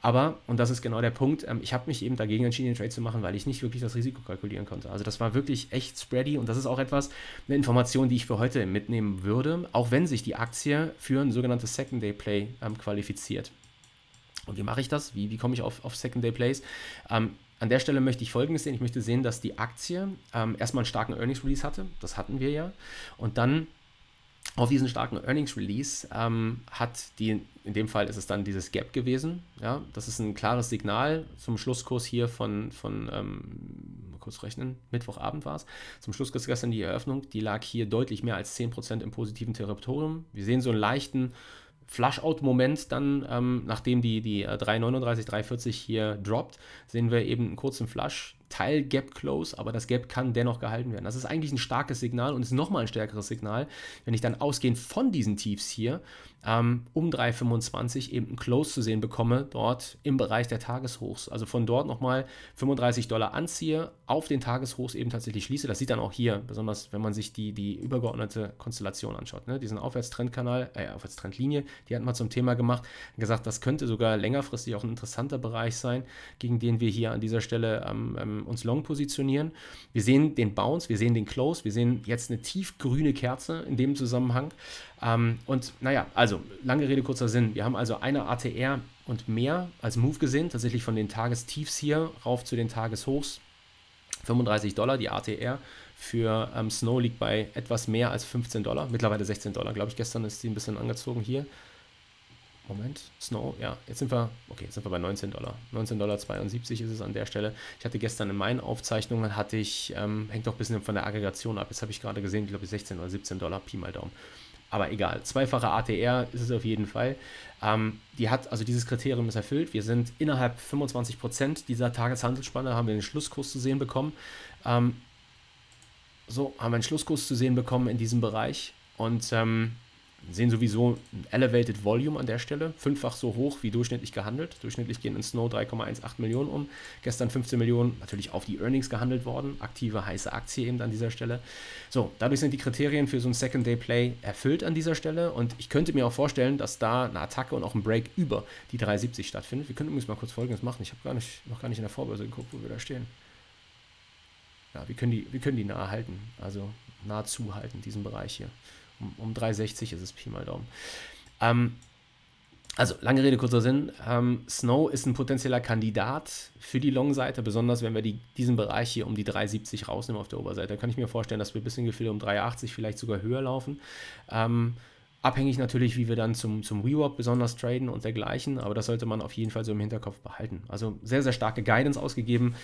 Aber, und das ist genau der Punkt, ähm, ich habe mich eben dagegen entschieden, den Trade zu machen, weil ich nicht wirklich das Risiko kalkulieren konnte. Also das war wirklich echt spready und das ist auch etwas, eine Information, die ich für heute mitnehmen würde, auch wenn sich die Aktie für ein sogenanntes Second Day Play ähm, qualifiziert. Und wie mache ich das? Wie, wie komme ich auf, auf Second Day Plays? Ähm, an der Stelle möchte ich Folgendes sehen. Ich möchte sehen, dass die Aktie ähm, erstmal einen starken Earnings Release hatte. Das hatten wir ja. Und dann auf diesen starken Earnings Release ähm, hat die, in dem Fall ist es dann dieses Gap gewesen. Ja, das ist ein klares Signal zum Schlusskurs hier von, von ähm, kurz rechnen, Mittwochabend war es. Zum Schlusskurs gestern die Eröffnung, die lag hier deutlich mehr als 10% im positiven Territorium. Wir sehen so einen leichten Flush-Out-Moment dann, ähm, nachdem die, die 339, äh, 340 hier droppt, sehen wir eben einen kurzen Flush Teil Gap Close, aber das Gap kann dennoch gehalten werden. Das ist eigentlich ein starkes Signal und ist nochmal ein stärkeres Signal, wenn ich dann ausgehend von diesen Tiefs hier ähm, um 3,25 eben ein Close zu sehen bekomme, dort im Bereich der Tageshochs. Also von dort nochmal 35 Dollar anziehe, auf den Tageshochs eben tatsächlich schließe. Das sieht dann auch hier, besonders wenn man sich die, die übergeordnete Konstellation anschaut. Ne? Diesen Aufwärtstrendkanal, äh, Aufwärtstrendlinie, die hatten wir zum Thema gemacht, gesagt, das könnte sogar längerfristig auch ein interessanter Bereich sein, gegen den wir hier an dieser Stelle ähm, ähm uns long positionieren. Wir sehen den Bounce, wir sehen den Close, wir sehen jetzt eine tiefgrüne Kerze in dem Zusammenhang. Ähm, und naja, also lange Rede, kurzer Sinn. Wir haben also eine ATR und mehr als Move gesehen, tatsächlich von den Tagestiefs hier rauf zu den Tageshochs. 35 Dollar, die ATR für ähm, Snow liegt bei etwas mehr als 15 Dollar, mittlerweile 16 Dollar, glaube ich. Gestern ist sie ein bisschen angezogen hier. Moment, Snow, ja, jetzt sind wir, okay, jetzt sind wir bei 19 Dollar. 19 Dollar 72 ist es an der Stelle. Ich hatte gestern in meinen Aufzeichnungen, hatte ich, ähm, hängt doch ein bisschen von der Aggregation ab, jetzt habe ich gerade gesehen, ich glaube 16 oder 17 Dollar, Pi mal Daumen. Aber egal, zweifache ATR ist es auf jeden Fall. Ähm, die hat, also dieses Kriterium ist erfüllt. Wir sind innerhalb 25% dieser Tageshandelsspanne, haben wir den Schlusskurs zu sehen bekommen. Ähm, so, haben wir einen Schlusskurs zu sehen bekommen in diesem Bereich. Und ähm, sehen sowieso ein Elevated Volume an der Stelle, fünffach so hoch wie durchschnittlich gehandelt. Durchschnittlich gehen in Snow 3,18 Millionen um. Gestern 15 Millionen natürlich auf die Earnings gehandelt worden. Aktive, heiße Aktie eben an dieser Stelle. So, dadurch sind die Kriterien für so ein Second Day Play erfüllt an dieser Stelle. Und ich könnte mir auch vorstellen, dass da eine Attacke und auch ein Break über die 370 stattfindet. Wir können übrigens mal kurz Folgendes machen. Ich habe noch gar nicht in der Vorbörse geguckt, wo wir da stehen. Ja, wir können die, wir können die nahe halten. Also nahezu halten, diesen Bereich hier. Um, um 360 ist es Pi mal Daumen. Ähm, also, lange Rede, kurzer Sinn. Ähm, Snow ist ein potenzieller Kandidat für die Long-Seite, besonders wenn wir die, diesen Bereich hier um die 370 rausnehmen auf der Oberseite. Da kann ich mir vorstellen, dass wir ein bisschen Gefühl um 380 vielleicht sogar höher laufen. Ähm, abhängig natürlich, wie wir dann zum, zum WeWalk besonders traden und dergleichen, aber das sollte man auf jeden Fall so im Hinterkopf behalten. Also sehr, sehr starke Guidance ausgegeben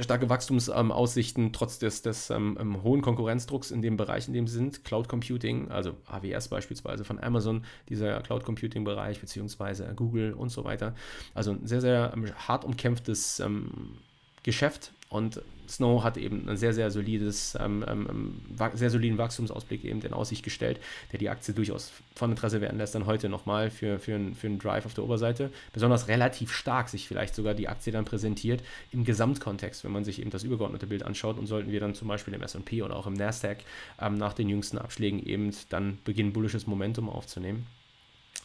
starke Wachstumsaussichten, trotz des, des ähm, ähm, hohen Konkurrenzdrucks in dem Bereich, in dem sie sind. Cloud Computing, also AWS beispielsweise von Amazon, dieser Cloud Computing Bereich, beziehungsweise Google und so weiter. Also ein sehr, sehr ähm, hart umkämpftes ähm, Geschäft und Snow hat eben ein sehr, sehr solides, ähm, ähm, sehr soliden Wachstumsausblick eben in Aussicht gestellt, der die Aktie durchaus von Interesse werden lässt, dann heute nochmal für, für, für einen Drive auf der Oberseite. Besonders relativ stark sich vielleicht sogar die Aktie dann präsentiert im Gesamtkontext, wenn man sich eben das übergeordnete Bild anschaut und sollten wir dann zum Beispiel im S&P oder auch im Nasdaq ähm, nach den jüngsten Abschlägen eben dann beginnen, bullisches Momentum aufzunehmen.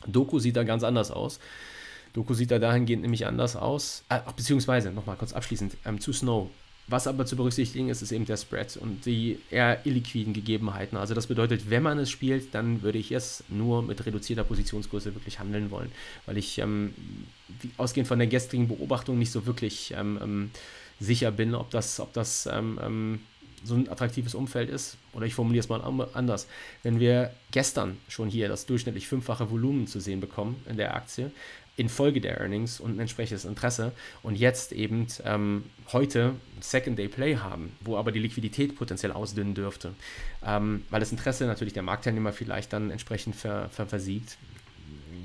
Doku sieht da ganz anders aus. Doku sieht da dahingehend nämlich anders aus. Äh, beziehungsweise, nochmal kurz abschließend, ähm, zu Snow. Was aber zu berücksichtigen ist, ist eben der Spread und die eher illiquiden Gegebenheiten. Also das bedeutet, wenn man es spielt, dann würde ich es nur mit reduzierter Positionsgröße wirklich handeln wollen, weil ich ähm, ausgehend von der gestrigen Beobachtung nicht so wirklich ähm, ähm, sicher bin, ob das, ob das ähm, ähm, so ein attraktives Umfeld ist. Oder ich formuliere es mal anders. Wenn wir gestern schon hier das durchschnittlich fünffache Volumen zu sehen bekommen in der Aktie, infolge der Earnings und ein entsprechendes Interesse und jetzt eben ähm, heute Second Day Play haben, wo aber die Liquidität potenziell ausdünnen dürfte, ähm, weil das Interesse natürlich der Marktteilnehmer vielleicht dann entsprechend ver, ver versiegt,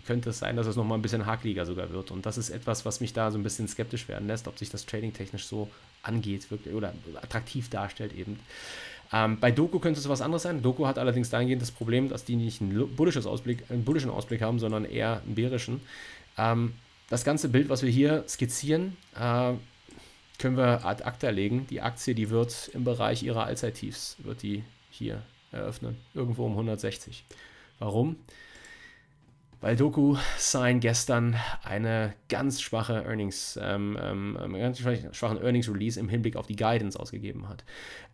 könnte es sein, dass es nochmal ein bisschen hakeliger sogar wird. Und das ist etwas, was mich da so ein bisschen skeptisch werden lässt, ob sich das Trading technisch so angeht wirklich, oder attraktiv darstellt eben. Ähm, bei Doku könnte es was anderes sein. Doku hat allerdings dahingehend das Problem, dass die nicht einen, Ausblick, einen bullischen Ausblick haben, sondern eher einen bärischen. Ähm, das ganze Bild, was wir hier skizzieren, äh, können wir ad acta legen. Die Aktie, die wird im Bereich ihrer Allzeittiefs, wird die hier eröffnen, irgendwo um 160. Warum? Weil DocuSign gestern eine ganz schwache Earnings, ähm, ähm, ganz schwachen Earnings Release im Hinblick auf die Guidance ausgegeben hat.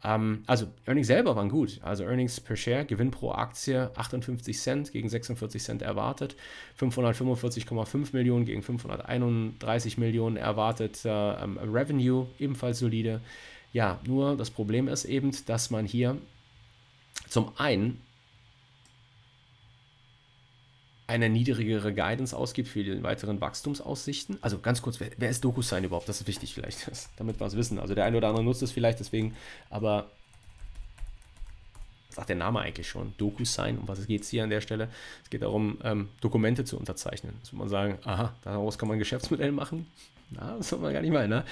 Ähm, also Earnings selber waren gut. Also Earnings per Share, Gewinn pro Aktie 58 Cent gegen 46 Cent erwartet, 545,5 Millionen gegen 531 Millionen erwartet, äh, ähm, Revenue ebenfalls solide. Ja, nur das Problem ist eben, dass man hier zum einen eine niedrigere Guidance ausgibt für die weiteren Wachstumsaussichten. Also ganz kurz, wer, wer ist DocuSign überhaupt? Das ist wichtig vielleicht, [laughs] damit wir es wissen. Also der eine oder andere nutzt es vielleicht deswegen, aber sagt der Name eigentlich schon, DocuSign, um was geht es hier an der Stelle? Es geht darum, ähm, Dokumente zu unterzeichnen. Das muss man sagen, aha, daraus kann man ein Geschäftsmodell machen. Na, das soll man gar nicht meinen. Ne?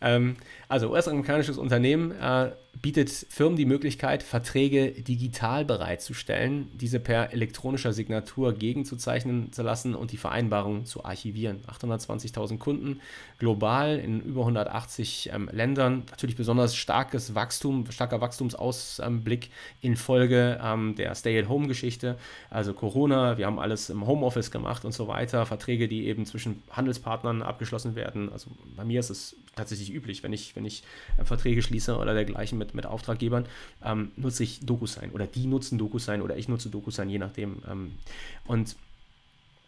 Ähm, also US-amerikanisches Unternehmen äh, bietet Firmen die Möglichkeit, Verträge digital bereitzustellen, diese per elektronischer Signatur gegenzuzeichnen zu lassen und die Vereinbarung zu archivieren. 820.000 Kunden global in über 180 ähm, Ländern. Natürlich besonders starkes Wachstum, starker Wachstumsausblick infolge ähm, der Stay-at-Home-Geschichte. Also Corona, wir haben alles im Homeoffice gemacht und so weiter. Verträge, die eben zwischen Handelspartnern abgeschlossen werden. Also bei mir ist es tatsächlich üblich, wenn ich, wenn ich äh, Verträge schließe oder dergleichen mit, mit Auftraggebern, ähm, nutze ich DocuSign oder die nutzen DocuSign oder ich nutze DocuSign, je nachdem. Ähm, und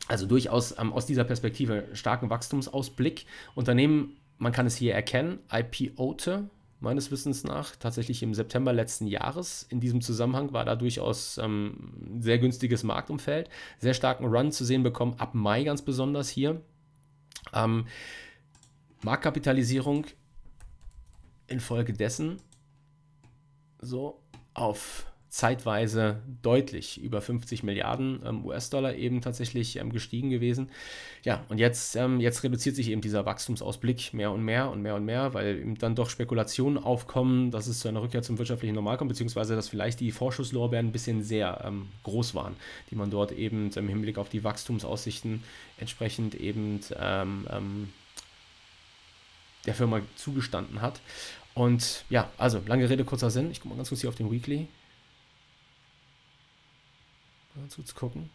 also durchaus ähm, aus dieser Perspektive starken Wachstumsausblick. Unternehmen, man kann es hier erkennen, IPOte, meines Wissens nach, tatsächlich im September letzten Jahres. In diesem Zusammenhang war da durchaus ähm, ein sehr günstiges Marktumfeld, sehr starken Run zu sehen bekommen, ab Mai ganz besonders hier. Ähm, Marktkapitalisierung infolgedessen so auf zeitweise deutlich über 50 Milliarden ähm, US-Dollar eben tatsächlich ähm, gestiegen gewesen. Ja, und jetzt, ähm, jetzt reduziert sich eben dieser Wachstumsausblick mehr und mehr und mehr und mehr, weil eben dann doch Spekulationen aufkommen, dass es zu einer Rückkehr zum wirtschaftlichen Normal kommt, beziehungsweise dass vielleicht die Vorschusslorbeeren ein bisschen sehr ähm, groß waren, die man dort eben im Hinblick auf die Wachstumsaussichten entsprechend eben ähm, ähm, der Firma zugestanden hat. Und ja, also lange Rede, kurzer Sinn. Ich gucke mal ganz kurz hier auf den Weekly. Mal kurz gucken.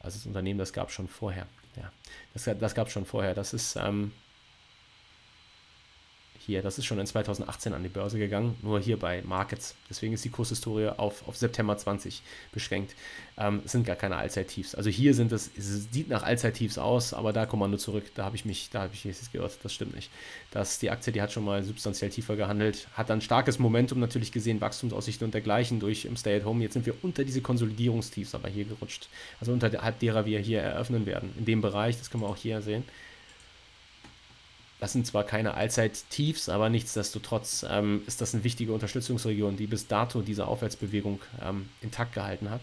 Also das Unternehmen, das gab es schon vorher. Ja, das, das gab es schon vorher. Das ist ähm, hier, das ist schon in 2018 an die Börse gegangen, nur hier bei Markets. Deswegen ist die Kurshistorie auf, auf September 20 beschränkt. Ähm, es sind gar keine Allzeittiefs. Also hier sind es, es sieht nach Allzeittiefs aus, aber da kommen wir nur zurück. Da habe ich mich, da habe ich jetzt gehört, das stimmt nicht. Das, die Aktie, die hat schon mal substanziell tiefer gehandelt, hat dann starkes Momentum natürlich gesehen, Wachstumsaussichten und dergleichen durch im Stay at Home. Jetzt sind wir unter diese Konsolidierungstiefs aber hier gerutscht. Also unterhalb derer wir hier eröffnen werden. In dem Bereich, das können wir auch hier sehen. Das sind zwar keine Allzeit-Tiefs, aber nichtsdestotrotz ähm, ist das eine wichtige Unterstützungsregion, die bis dato diese Aufwärtsbewegung ähm, intakt gehalten hat.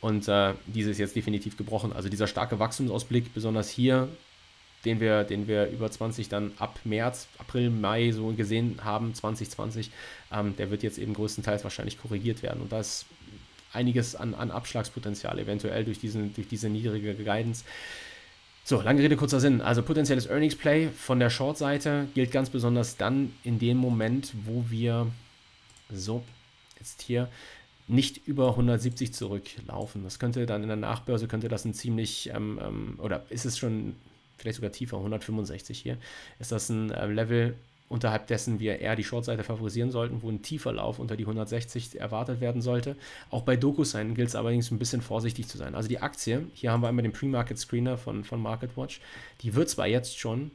Und äh, diese ist jetzt definitiv gebrochen. Also dieser starke Wachstumsausblick, besonders hier, den wir, den wir über 20 dann ab März, April, Mai so gesehen haben, 2020, ähm, der wird jetzt eben größtenteils wahrscheinlich korrigiert werden. Und da ist einiges an, an Abschlagspotenzial, eventuell durch, diesen, durch diese niedrige Guidance. So, lange Rede, kurzer Sinn. Also potenzielles Earnings Play von der Short-Seite gilt ganz besonders dann in dem Moment, wo wir so jetzt hier nicht über 170 zurücklaufen. Das könnte dann in der Nachbörse könnte das ein ziemlich ähm, ähm, oder ist es schon vielleicht sogar tiefer 165 hier ist das ein äh, Level unterhalb dessen wir eher die Shortseite favorisieren sollten, wo ein tiefer Lauf unter die 160 erwartet werden sollte. Auch bei DocuSign gilt es allerdings ein bisschen vorsichtig zu sein. Also die Aktie, hier haben wir einmal den Pre-Market Screener von, von MarketWatch, die wird zwar jetzt schon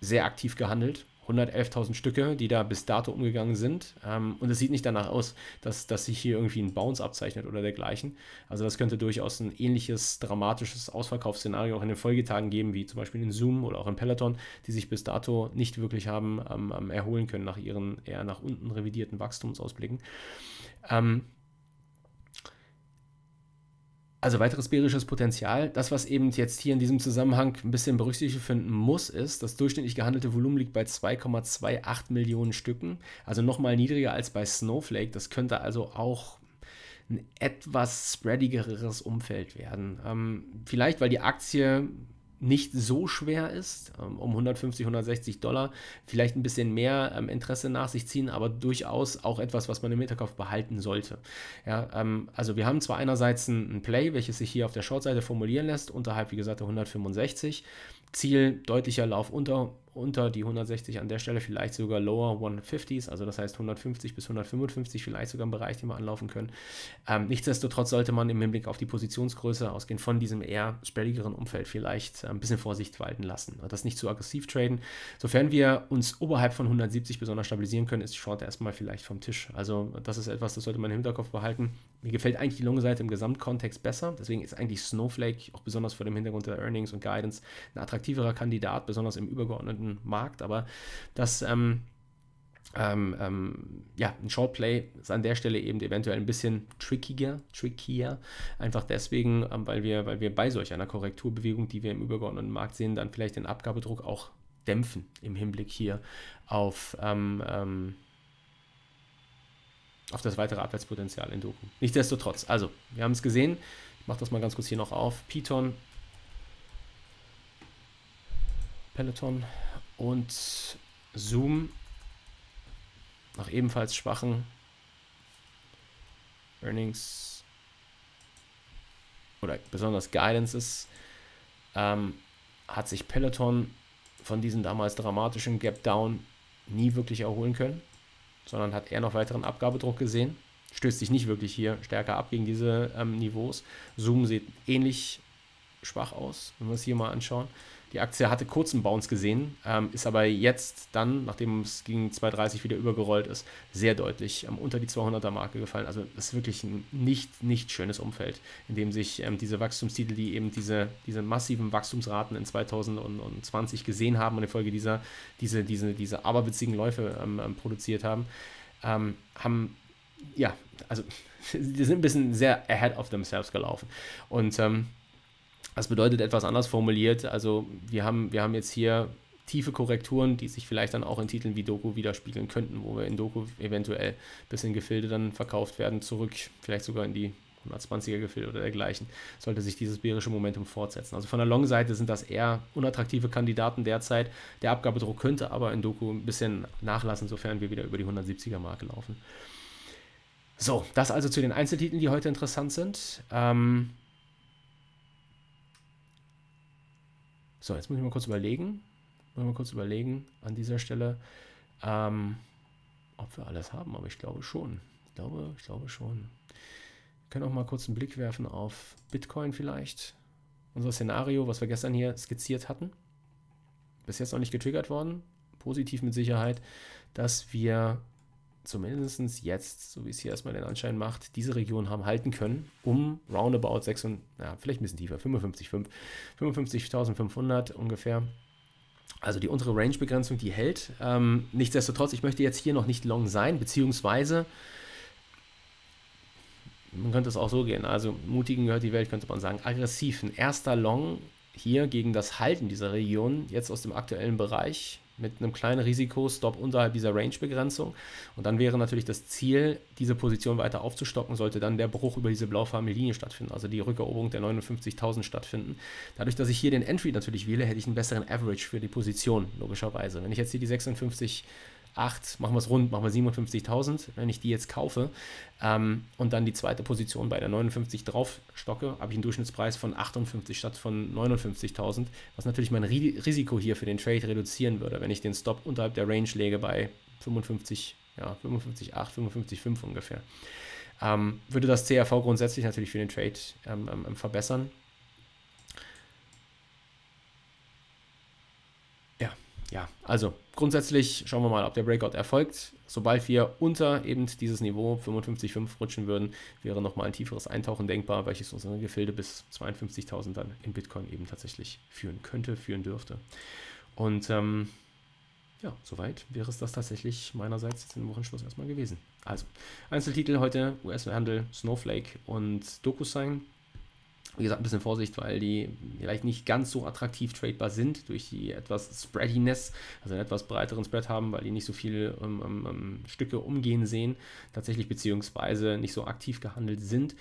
sehr aktiv gehandelt, 111.000 Stücke, die da bis dato umgegangen sind. Ähm, und es sieht nicht danach aus, dass, dass sich hier irgendwie ein Bounce abzeichnet oder dergleichen. Also das könnte durchaus ein ähnliches dramatisches Ausverkaufsszenario auch in den Folgetagen geben, wie zum Beispiel in Zoom oder auch in Peloton, die sich bis dato nicht wirklich haben ähm, erholen können nach ihren eher nach unten revidierten Wachstumsausblicken. Ähm, also weiteres bärisches Potenzial. Das, was eben jetzt hier in diesem Zusammenhang ein bisschen berücksichtigt finden muss, ist, das durchschnittlich gehandelte Volumen liegt bei 2,28 Millionen Stücken. Also nochmal niedriger als bei Snowflake. Das könnte also auch ein etwas spreadigeres Umfeld werden. Ähm, vielleicht, weil die Aktie nicht so schwer ist, ähm, um 150, 160 Dollar, vielleicht ein bisschen mehr ähm, Interesse nach sich ziehen, aber durchaus auch etwas, was man im Hinterkopf behalten sollte. Ja, ähm, also wir haben zwar einerseits ein, Play, welches sich hier auf der Shortseite formulieren lässt, unterhalb, wie gesagt, der 165. Ziel deutlicher Lauf unter unter die 160 an der Stelle, vielleicht sogar lower 150s, also das heißt 150 bis 155 vielleicht sogar im Bereich, den wir anlaufen können. Ähm, nichtsdestotrotz sollte man im Hinblick auf die Positionsgröße ausgehen von diesem eher spreadigeren Umfeld vielleicht äh, ein bisschen Vorsicht walten lassen. Das nicht zu aggressiv traden. Sofern wir uns oberhalb von 170 besonders stabilisieren können, ist Short erstmal vielleicht vom Tisch. Also das ist etwas, das sollte man im Hinterkopf behalten. Mir gefällt eigentlich die Long-Seite im Gesamtkontext besser, deswegen ist eigentlich Snowflake, auch besonders vor dem Hintergrund der Earnings und Guidance, ein attraktiverer Kandidat, besonders im übergeordneten Markt, aber das ähm, ähm, ähm, ja, ein Shortplay ist an der Stelle eben eventuell ein bisschen trickier, trickier. Einfach deswegen, ähm, weil, wir, weil wir bei solch einer Korrekturbewegung, die wir im übergeordneten Markt sehen, dann vielleicht den Abgabedruck auch dämpfen im Hinblick hier auf, ähm, ähm, auf das weitere Abwärtspotenzial in Doku. Nichtsdestotrotz, also, wir haben es gesehen. Ich mache das mal ganz kurz hier noch auf. Python, Peloton und Zoom nach ebenfalls schwachen Earnings oder besonders Guidances ähm, hat sich Peloton von diesem damals dramatischen Gap Down nie wirklich erholen können, sondern hat eher noch weiteren Abgabedruck gesehen. Stößt sich nicht wirklich hier stärker ab gegen diese ähm, Niveaus. Zoom sieht ähnlich schwach aus, wenn wir es hier mal anschauen. Die Aktie hatte kurzen Bounce gesehen, ähm, ist aber jetzt dann, nachdem es gegen 2,30 wieder übergerollt ist, sehr deutlich ähm, unter die 200er Marke gefallen. Also das ist wirklich ein nicht, nicht schönes Umfeld, in dem sich ähm, diese Wachstumstitel, die eben diese, diese massiven Wachstumsraten in 2020 gesehen haben und infolge dieser diese, diese, diese aberwitzigen Läufe ähm, ähm, produziert haben, ähm, haben ja, also [laughs] die sind ein bisschen sehr ahead of themselves gelaufen. Und ähm, das bedeutet etwas anders formuliert. Also wir haben, wir haben jetzt hier tiefe Korrekturen, die sich vielleicht dann auch in Titeln wie Doku widerspiegeln könnten, wo wir in Doku eventuell bis in Gefilde dann verkauft werden, zurück, vielleicht sogar in die 120er Gefilde oder dergleichen, sollte sich dieses bärische Momentum fortsetzen. Also von der Long-Seite sind das eher unattraktive Kandidaten derzeit. Der Abgabedruck könnte aber in Doku ein bisschen nachlassen, sofern wir wieder über die 170er Marke laufen. So, das also zu den Einzeltiteln, die heute interessant sind. Ähm, So, jetzt muss ich mal kurz überlegen. Muss mal kurz überlegen an dieser Stelle, ähm, ob wir alles haben, aber ich glaube schon. Ich glaube, ich glaube schon. Wir können auch mal kurz einen Blick werfen auf Bitcoin vielleicht. Unser Szenario, was wir gestern hier skizziert hatten. Bis jetzt noch nicht getriggert worden. Positiv mit Sicherheit, dass wir zumindest jetzt, so wie es hier erstmal den Anschein macht, diese Region haben halten können, um roundabout 6 und, ja, vielleicht ein bisschen tiefer, 55,5, 55.500 ungefähr. Also die untere Range-Begrenzung, die hält. Ähm, nichtsdestotrotz, ich möchte jetzt hier noch nicht long sein, beziehungsweise man könnte es auch so gehen. Also mutigen gehört die Welt, könnte man sagen. Aggressiv. Ein erster Long hier gegen das Halten dieser Region, jetzt aus dem aktuellen Bereich, mit einem kleinen Risikostop unterhalb dieser Range-Begrenzung. Und dann wäre natürlich das Ziel, diese Position weiter aufzustocken, sollte dann der Bruch über diese blaufarbene Linie stattfinden, also die Rückeroberung der 59.000 stattfinden. Dadurch, dass ich hier den Entry natürlich wähle, hätte ich einen besseren Average für die Position, logischerweise. Wenn ich jetzt hier die 56 8, machen wir es rund, machen wir 57.000. Wenn ich die jetzt kaufe ähm, und dann die zweite Position bei der 59 drauf stocke, habe ich einen Durchschnittspreis von 58 statt von 59.000, was natürlich mein Risiko hier für den Trade reduzieren würde, wenn ich den Stop unterhalb der Range lege bei 55, ja, 55,8, 55,5 ungefähr. Ähm, würde das CRV grundsätzlich natürlich für den Trade ähm, ähm, verbessern. Ja, also grundsätzlich schauen wir mal, ob der Breakout erfolgt. Sobald wir unter eben dieses Niveau 55,5 rutschen würden, wäre nochmal ein tieferes Eintauchen denkbar, welches unsere Gefilde bis 52.000 dann in Bitcoin eben tatsächlich führen könnte, führen dürfte. Und ähm, ja, soweit wäre es das tatsächlich meinerseits jetzt im Wochenschluss erstmal gewesen. Also, Einzeltitel heute, US-Handel, Snowflake und DocuSign. Wie gesagt, ein bisschen Vorsicht, weil die vielleicht nicht ganz so attraktiv tradebar sind durch die etwas Spreadiness, also einen etwas breiteren Spread haben, weil die nicht so viele ähm, ähm, ähm Stücke umgehen sehen, tatsächlich beziehungsweise nicht so aktiv gehandelt sind.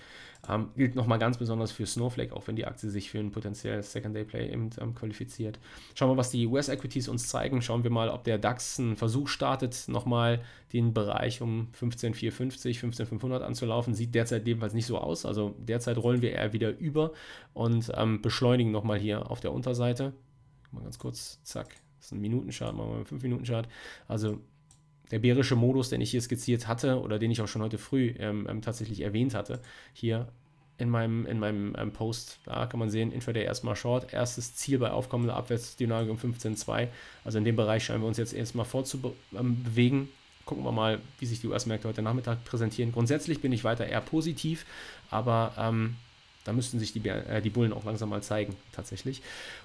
Ähm, gilt nochmal ganz besonders für Snowflake, auch wenn die Aktie sich für ein potenzielles Second-Day-Play ähm, qualifiziert. Schauen wir, was die US-Equities uns zeigen. Schauen wir mal, ob der DAX einen Versuch startet, nochmal den Bereich um 15,450, 15,500 anzulaufen. Sieht derzeit jedenfalls nicht so aus. Also derzeit rollen wir eher wieder über und ähm, beschleunigen nochmal hier auf der Unterseite. Mal ganz kurz, zack, das ist ein Minutenchart, machen wir mal einen 5-Minuten-Chart. Also der bärische Modus, den ich hier skizziert hatte oder den ich auch schon heute früh ähm, ähm, tatsächlich erwähnt hatte, hier in meinem, in meinem ähm, Post, da kann man sehen, Intraday erstmal Short, erstes Ziel bei aufkommender Abwärtsdynamik um 15,2. Also in dem Bereich scheinen wir uns jetzt erstmal vorzubewegen. Ähm, Gucken wir mal, wie sich die US-Märkte heute Nachmittag präsentieren. Grundsätzlich bin ich weiter eher positiv, aber ähm, da müssten sich die, äh, die Bullen auch langsam mal zeigen, tatsächlich.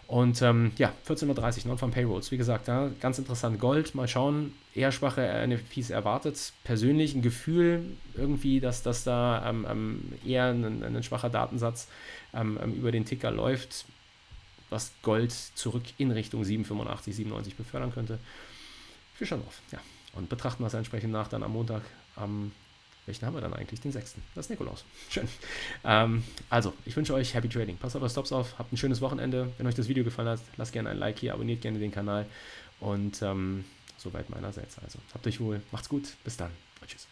Und ähm, ja, 14.30 Uhr, Non-Farm Payrolls. Wie gesagt, ja, ganz interessant. Gold, mal schauen. Eher schwache NFPs erwartet. Persönlich ein Gefühl irgendwie, dass das da ähm, ähm, eher ein, ein, schwacher Datensatz ähm, ähm, über den Ticker läuft, was Gold zurück in Richtung 7,85, 97 befördern könnte. Wir schauen auf, ja. Und betrachten das entsprechend nach dann am Montag am welchen haben wir dann eigentlich? Den sechsten. Das ist Nikolaus. Schön. Ähm, also, ich wünsche euch Happy Trading. Passt auf eure Stops auf. Habt ein schönes Wochenende. Wenn euch das Video gefallen hat, lasst gerne ein Like hier, abonniert gerne den Kanal. Und ähm, soweit meinerseits. Also, habt euch wohl. Macht's gut. Bis dann. Tschüss.